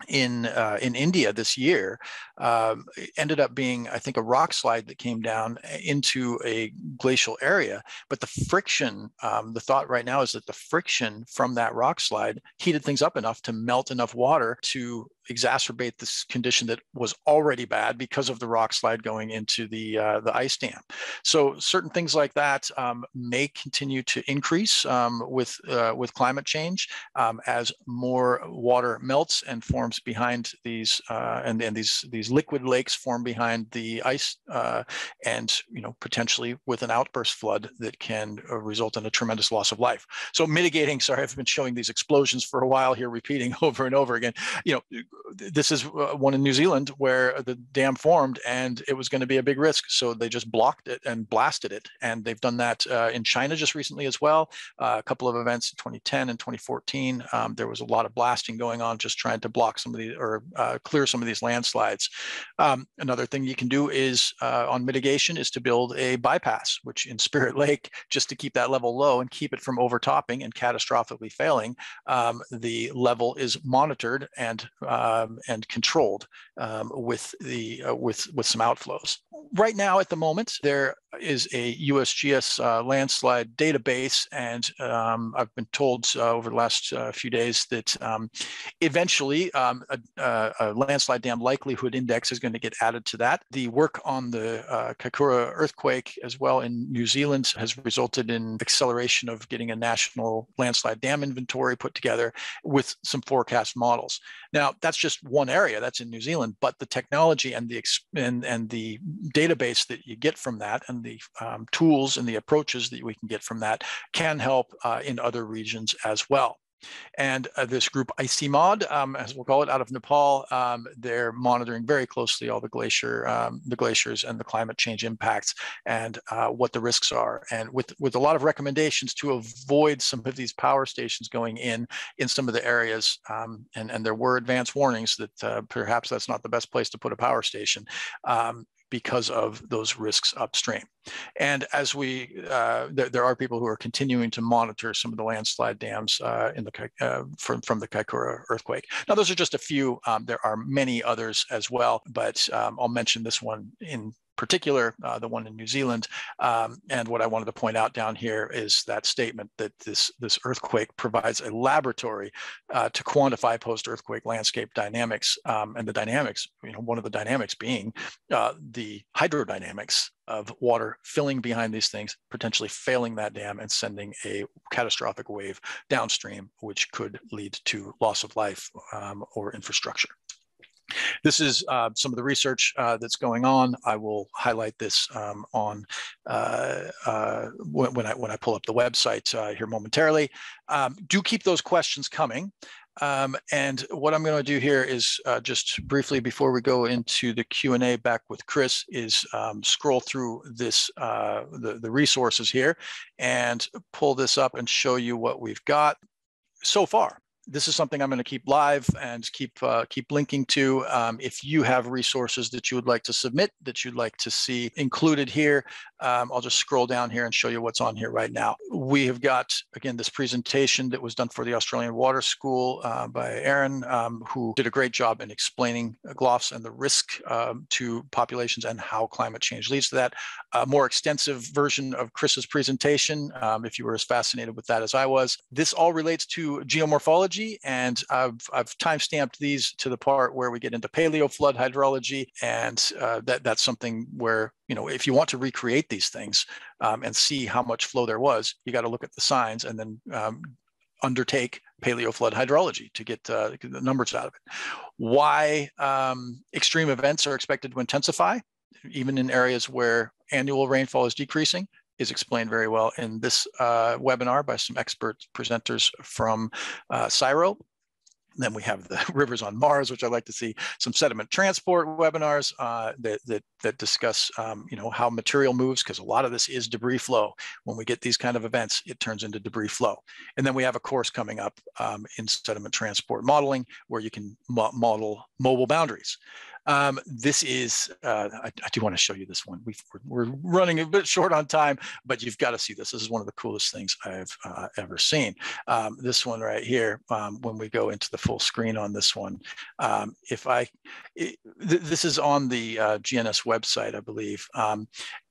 Speaker 2: in uh, in India this year um, ended up being, I think, a rock slide that came down uh, into a glacial area. But the friction, um, the thought right now is that the friction from that rock slide heated things up enough to melt enough water to exacerbate this condition that was already bad because of the rock slide going into the uh, the ice dam. So certain things like that um, may continue to increase um, with uh, with climate change um, as more water melts and forms behind these uh, and and these these liquid lakes form behind the ice uh, and you know potentially with an outburst flood that can uh, result in a tremendous loss of life. So mitigating. Sorry, I've been showing these explosions for a while here, repeating [LAUGHS] over and over again. You know this is uh, one in New Zealand where the dam formed and it was going to be a big risk. So they just blocked it and blasted it. And they've done that uh, in China just recently as well. Uh, a couple of events in 2010 and 2014. Um, there was a lot of blasting going on, just trying to block some of the or uh, clear some of these landslides. Um, another thing you can do is uh, on mitigation is to build a bypass, which in [LAUGHS] Spirit Lake, just to keep that level low and keep it from overtopping and catastrophically failing, um, the level is monitored and uh, um, and controlled um, with the uh, with with some outflows. Right now, at the moment, there is a USGS uh, landslide database, and um, I've been told uh, over the last uh, few days that um, eventually um, a, a, landslide dam likelihood index is going to get added to that. The work on the uh, Kaikoura earthquake as well in New Zealand has resulted in acceleration of getting a national landslide dam inventory put together with some forecast models. Now, that's just one area that's in New Zealand, but the technology and the and, and the database that you get from that and the um, tools and the approaches that we can get from that can help uh, in other regions as well. And uh, this group ICIMOD, um, as we'll call it, out of Nepal, um, they're monitoring very closely all the glacier, um, the glaciers and the climate change impacts and uh, what the risks are. And with, with a lot of recommendations to avoid some of these power stations going in in some of the areas. Um, and, and there were advance warnings that uh, perhaps that's not the best place to put a power station. Because of those risks upstream. And as we, uh, there, there, are people who are continuing to monitor some of the landslide dams uh, in the uh, from, from the Kaikoura earthquake. Now, those are just a few. Um, there are many others as well, but um, I'll mention this one in particular, uh, the one in New Zealand. Um, and what I wanted to point out down here is that statement that this, this earthquake provides a laboratory uh, to quantify post-earthquake landscape dynamics. Um, and the dynamics, you know, one of the dynamics being uh, the hydrodynamics of water filling behind these things, potentially failing that dam and sending a catastrophic wave downstream, which could lead to loss of life um, or infrastructure. This is uh, some of the research uh, that's going on. I will highlight this um, on uh, uh when, I when I pull up the website uh, here momentarily. Um, do keep those questions coming. Um, and what I'm going to do here is uh, just briefly before we go into the Q&A back with Chris is um, scroll through this the, the resources here and pull this up and show you what we've got so far this is something I'm going to keep live and keep uh, keep linking to. Um, if you have resources that you would like to submit that you'd like to see included here, um, I'll just scroll down here and show you what's on here right now. We have got, again, this presentation that was done for the Australian Water School uh, by Aaron, um, who did a great job in explaining GLOFs and the risk um, to populations and how climate change leads to that. A more extensive version of Chris's presentation, um, if you were as fascinated with that as I was. This all relates to geomorphology, and I've, I've time-stamped these to the part where we get into paleo flood hydrology, and uh, that, that's something where you know, if you want to recreate these things um, and see how much flow there was, you got to look at the signs and then um, undertake paleo flood hydrology to get uh, the numbers out of it. Why um, extreme events are expected to intensify, even in areas where annual rainfall is decreasing, is explained very well in this uh, webinar by some expert presenters from uh, CSIRO. then we have the [LAUGHS] rivers on Mars, which I like to see some sediment transport webinars uh, that, that, that discuss, um, you know, how material moves, because a lot of this is debris flow. When we get these kind of events, it turns into debris flow. And then we have a course coming up um, in sediment transport modeling, where you can mo model mobile boundaries. Um, this is, uh, I, I, do want to show you this one. we are running a bit short on time, but you've got to see this. This is one of the coolest things I've uh, ever seen. Um, this one right here, um, when we go into the full screen on this one, um, if I, it, th this is on the uh, GNS website, I believe um,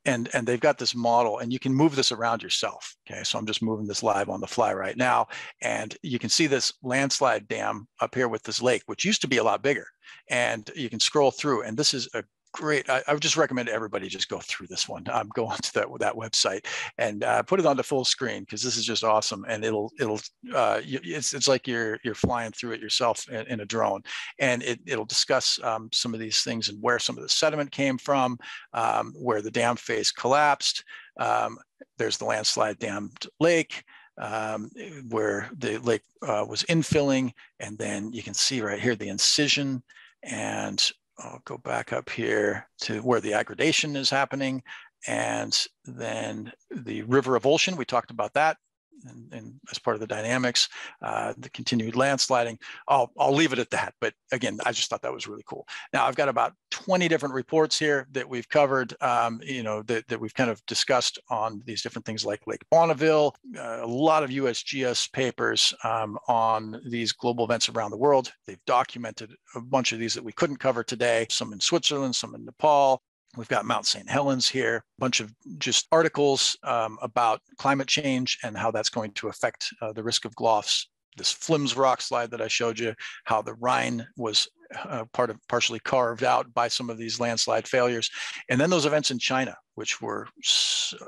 Speaker 2: and and they've got this model and you can move this around yourself okay so i'm just moving this live on the fly right now and you can see this landslide dam up here with this lake which used to be a lot bigger and you can scroll through. And this is a great. I, I, would just recommend everybody just go through this one. Um, go [LAUGHS] onto that that website and uh, put it on the full screen because this is just awesome. And it'll it'll uh, it's it's like you're you're flying through it yourself in, in a drone, and it it'll discuss um, some of these things and where some of the sediment came from, um, where the dam face collapsed. Um, there's the landslide dammed lake um, where the lake uh, was infilling. And then you can see right here the incision. And I'll go back up here to where the aggradation is happening. And then the river avulsion, we talked about that and, and, as part of the dynamics, uh, the continued landsliding. I'll, I'll leave it at that. But again, I just thought that was really cool. Now I've got about 20 different reports here that we've covered, um, you know, that, that we've kind of discussed on these different things like Lake Bonneville, uh, a lot of USGS papers um, on these global events around the world. They've documented a bunch of these that we couldn't cover today, some in Switzerland, some in Nepal, We've got Mount St. Helens here, a bunch of just articles um, about climate change and how that's going to affect uh, the risk of GLOFs. This Flims rock slide that I showed you, how the Rhine was uh, part of partially carved out by some of these landslide failures. And then those events in China, which were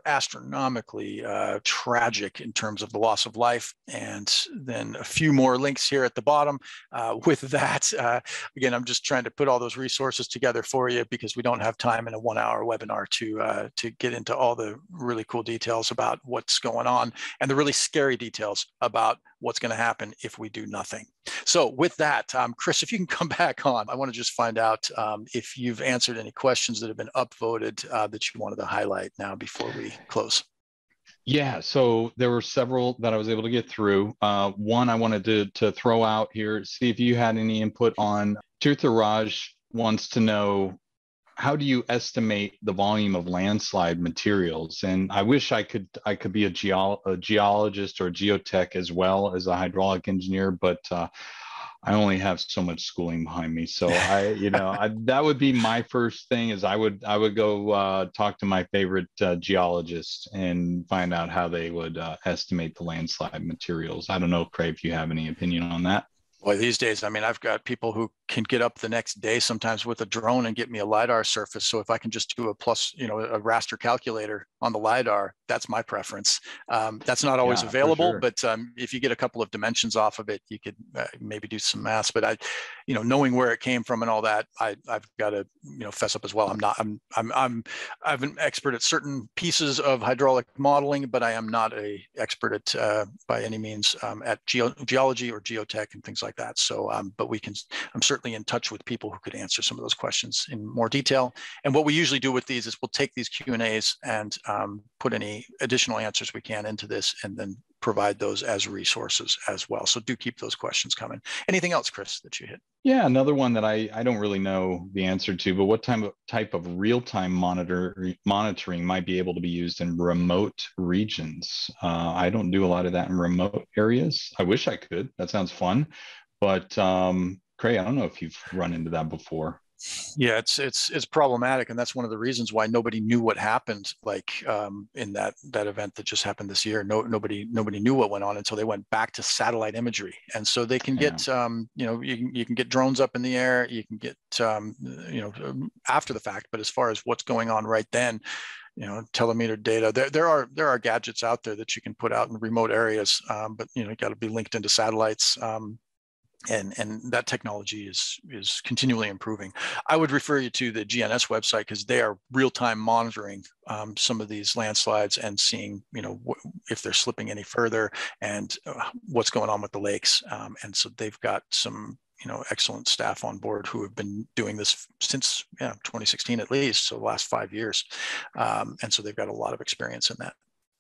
Speaker 2: astronomically uh, tragic in terms of the loss of life. And then a few more links here at the bottom. Uh, [LAUGHS] with that, uh, again, I'm just trying to put all those resources together for you because we don't have time in a one hour webinar to, uh, to get into all the really cool details about what's going on and the really scary details about what's going to happen if we do nothing. So with that, um, Chris, if you can [LAUGHS] come back on, I want to just find out um, if you've answered any questions that have been upvoted uh, that you wanted to highlight now before we close.
Speaker 3: Yeah, so there were several that I was able to get through. Uh, one I wanted to, to throw out here, see if you had any input on Tirtharaj wants to know how do you estimate the volume of landslide materials? And I wish I could I could be a, a geologist or a geotech as well as a hydraulic engineer, but uh, I only have so much schooling behind me. So I, you know, I, that would be my first thing is I would I would go uh, talk to my favorite uh, geologist and find out how they would uh, estimate the landslide materials. I don't know, Krey, if you have any opinion on that.
Speaker 2: Boy, these days, I mean, I've got people who can get up the next day sometimes with a drone and get me a lidar surface. So if I can just do a plus, you know, a raster calculator on the lidar, that's my preference. Um, that's not always yeah, available, sure. but um, if you get a couple of dimensions off of it, you could uh, maybe do some math. But I, you know, knowing where it came from and all that, I, I've got to, you know, fess up as well. I'm not, I'm, I'm, I'm, I'm an expert at certain pieces of hydraulic modeling, but I am not a expert at uh, by any means um, at geo- geology or geotech and things like that. So, um, but we can, I'm certainly in touch with people who could answer some of those questions in more detail. And what we usually do with these is we'll take these Q and A's and um, put any additional answers we can into this, and then provide those as resources as well. So do keep those questions coming. Anything else, Chris, that you hit?
Speaker 3: Yeah, another one that I, I don't really know the answer to, but what type of type of real-time monitor monitoring might be able to be used in remote regions? Uh, I don't do a lot of that in remote areas. I wish I could. That sounds fun, but um, Krey, I don't know if you've run into that before.
Speaker 2: Yeah, it's it's it's problematic, and that's one of the reasons why nobody knew what happened. Like um, in that that event that just happened this year, no nobody nobody knew what went on until they went back to satellite imagery, and so they can yeah. get um, you know you can you can get drones up in the air, you can get um, you know after the fact, but as far as what's going on right then, you know telemeter data. There there are there are gadgets out there that you can put out in remote areas, um, but you know got to be linked into satellites. Um, and and that technology is is continually improving. I would refer you to the GNS website because they are real time monitoring um, some of these landslides and seeing you know if they're slipping any further and uh, what's going on with the lakes. Um, and so they've got some you know excellent staff on board who have been doing this since yeah 2016 at least, so the last five years, um, and so they've got a lot of experience in that.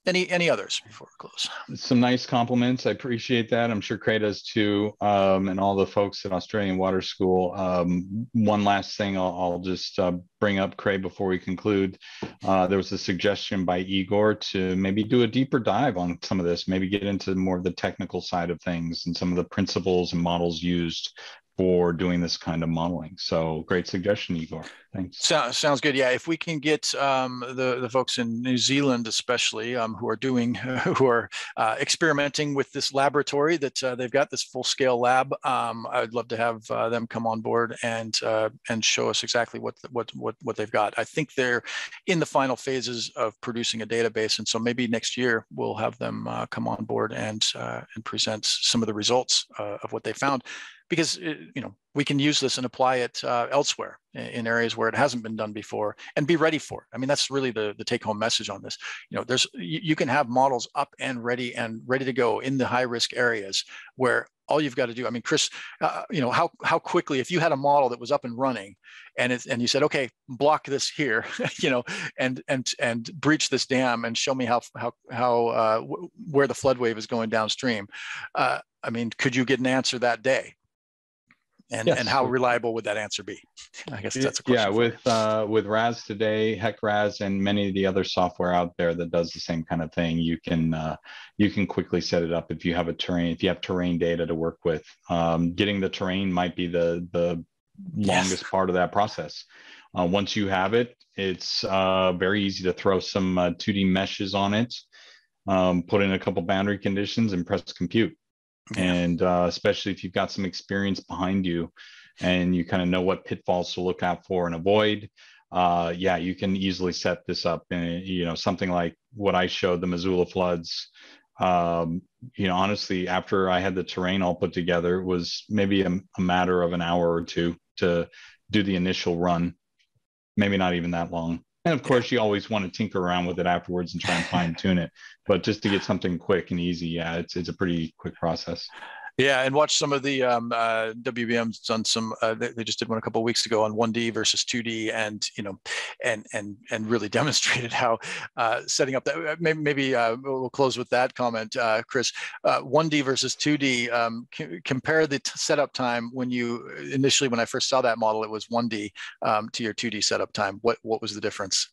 Speaker 2: Any any others before we close?
Speaker 3: Some nice compliments. I appreciate that. I'm sure Krey does too, um, and all the folks at Australian Water School. Um, one last thing I'll, I'll just uh, bring up, Krey, before we conclude. Uh, there was a suggestion by Igor to maybe do a deeper dive on some of this, maybe get into more of the technical side of things and some of the principles and models used for doing this kind of modeling. So great suggestion, Igor. Thanks.
Speaker 2: So, sounds good. Yeah, if we can get um, the the folks in New Zealand, especially um, who are doing [LAUGHS] who are uh, experimenting with this laboratory that uh, they've got this full scale lab, um, I'd love to have uh, them come on board and uh, and show us exactly what what what what they've got. I think they're in the final phases of producing a database, and so maybe next year we'll have them uh, come on board and uh, and present some of the results of what they found because it, you know we can use this and apply it uh, elsewhere in areas where it hasn't been done before and be ready for it. I mean, that's really the, the take home message on this. You know, there's, you, you can have models up and ready and ready to go in the high risk areas where all you've got to do, I mean, Chris, uh, you know, how, how quickly, if you had a model that was up and running and it, and you said, okay, block this here, [LAUGHS] you know, and, and, and breach this dam and show me how, how, how, uh, where the flood wave is going downstream. Uh, I mean, could you get an answer that day? And yes. and how reliable would that answer be? [LAUGHS] I guess that's a question.
Speaker 3: Yeah, with uh, with RAS today, HEC-RAS, and many of the other software out there that does the same kind of thing, you can uh, you can quickly set it up if you have a terrain if you have terrain data to work with. Um, getting the terrain might be the the longest yes. part of that process. Uh, once you have it, it's uh, very easy to throw some 2D uh, meshes on it, um, put in a couple boundary conditions, and press compute and uh, especially if you've got some experience behind you and you kind of know what pitfalls to look out for and avoid uh, yeah you can easily set this up and you know something like what i showed the missoula floods. Um, you know honestly after i had the terrain all put together it was maybe a, a matter of an hour or two to do the initial run. Maybe not even that long and of course, you always want to tinker around with it afterwards and try and fine tune it. But just to get something quick and easy, yeah, it's it's a pretty quick process.
Speaker 2: Yeah, and watch some of the um, uh, WBM's done some. Uh, they, they, just did one a couple weeks ago on 1D versus 2D, and you know, and and and really [LAUGHS] demonstrated how uh, setting up that. Uh, maybe, maybe uh, we'll close with that comment, uh, Chris. 1D versus 2D. Um, c- compare the t- setup time when you initially when I first saw that model, it was 1D um, to your 2D setup time. What what was the difference?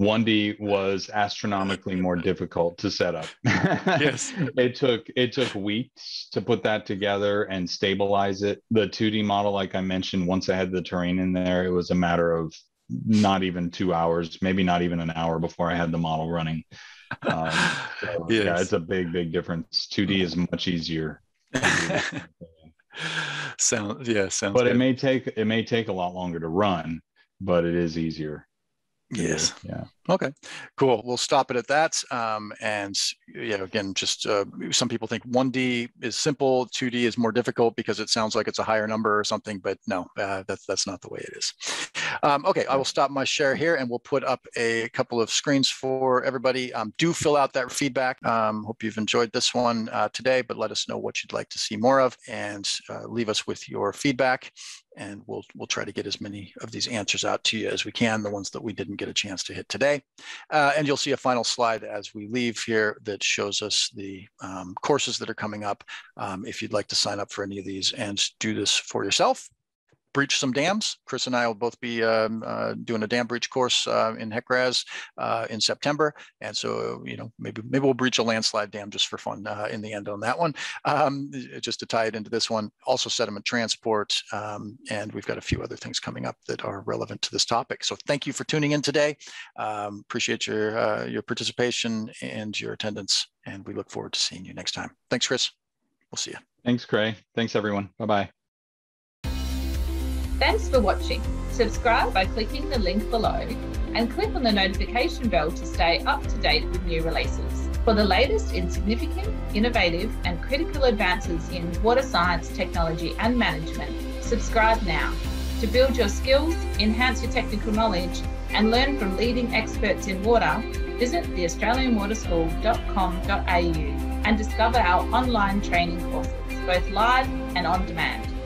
Speaker 3: 1D was astronomically more difficult to set up. [LAUGHS] yes. it took it took weeks to put that together and stabilize it. The 2D model, like I mentioned, once I had the terrain in there, it was a matter of not even two hours, maybe not even an hour before I had the model running. Um, so, [LAUGHS] yes. Yeah, it's a big, big difference. 2D is much easier. [LAUGHS]
Speaker 2: sounds yeah, sounds.
Speaker 3: But good. it may take it may take a lot longer to run, but it is easier.
Speaker 2: Yes. Yeah. Okay. Cool. We'll stop it at that. Um, and yeah, again, just uh, some people think 1D is simple, 2D is more difficult because it sounds like it's a higher number or something, but no, uh, that's that's not the way it is. Um, okay, I will stop my share here, and we'll put up a couple of screens for everybody. Um, do fill out that feedback. Um, hope you've enjoyed this one uh, today, but let us know what you'd like to see more of, and uh, leave us with your feedback and we'll we'll try to get as many of these answers out to you as we can, the ones that we didn't get a chance to hit today. Uh, and you'll see a final slide as we leave here that shows us the um, courses that are coming up. Um, if you'd like to sign up for any of these and do this for yourself, breach some dams. Chris and I will both be um, uh, doing a dam breach course uh, in HEC-RAS uh, in September, and so you know maybe maybe we'll breach a landslide dam just for fun uh, in the end on that one, um, just to tie it into this one. Also sediment transport, um, and we've got a few other things coming up that are relevant to this topic. So thank you for tuning in today. Um, appreciate your uh, your participation and your attendance, and we look forward to seeing you next time. Thanks, Chris. We'll see you.
Speaker 3: Thanks, Krey. Thanks, everyone. Bye bye.
Speaker 1: Thanks for watching. Subscribe by clicking the link below and click on the notification bell to stay up to date with new releases. For the latest in significant, innovative, and critical advances in water science, technology, and management, subscribe now. To build your skills, enhance your technical knowledge, and learn from leading experts in water, visit theaustralianwaterschool.com.au and discover our online training courses, both live and on demand.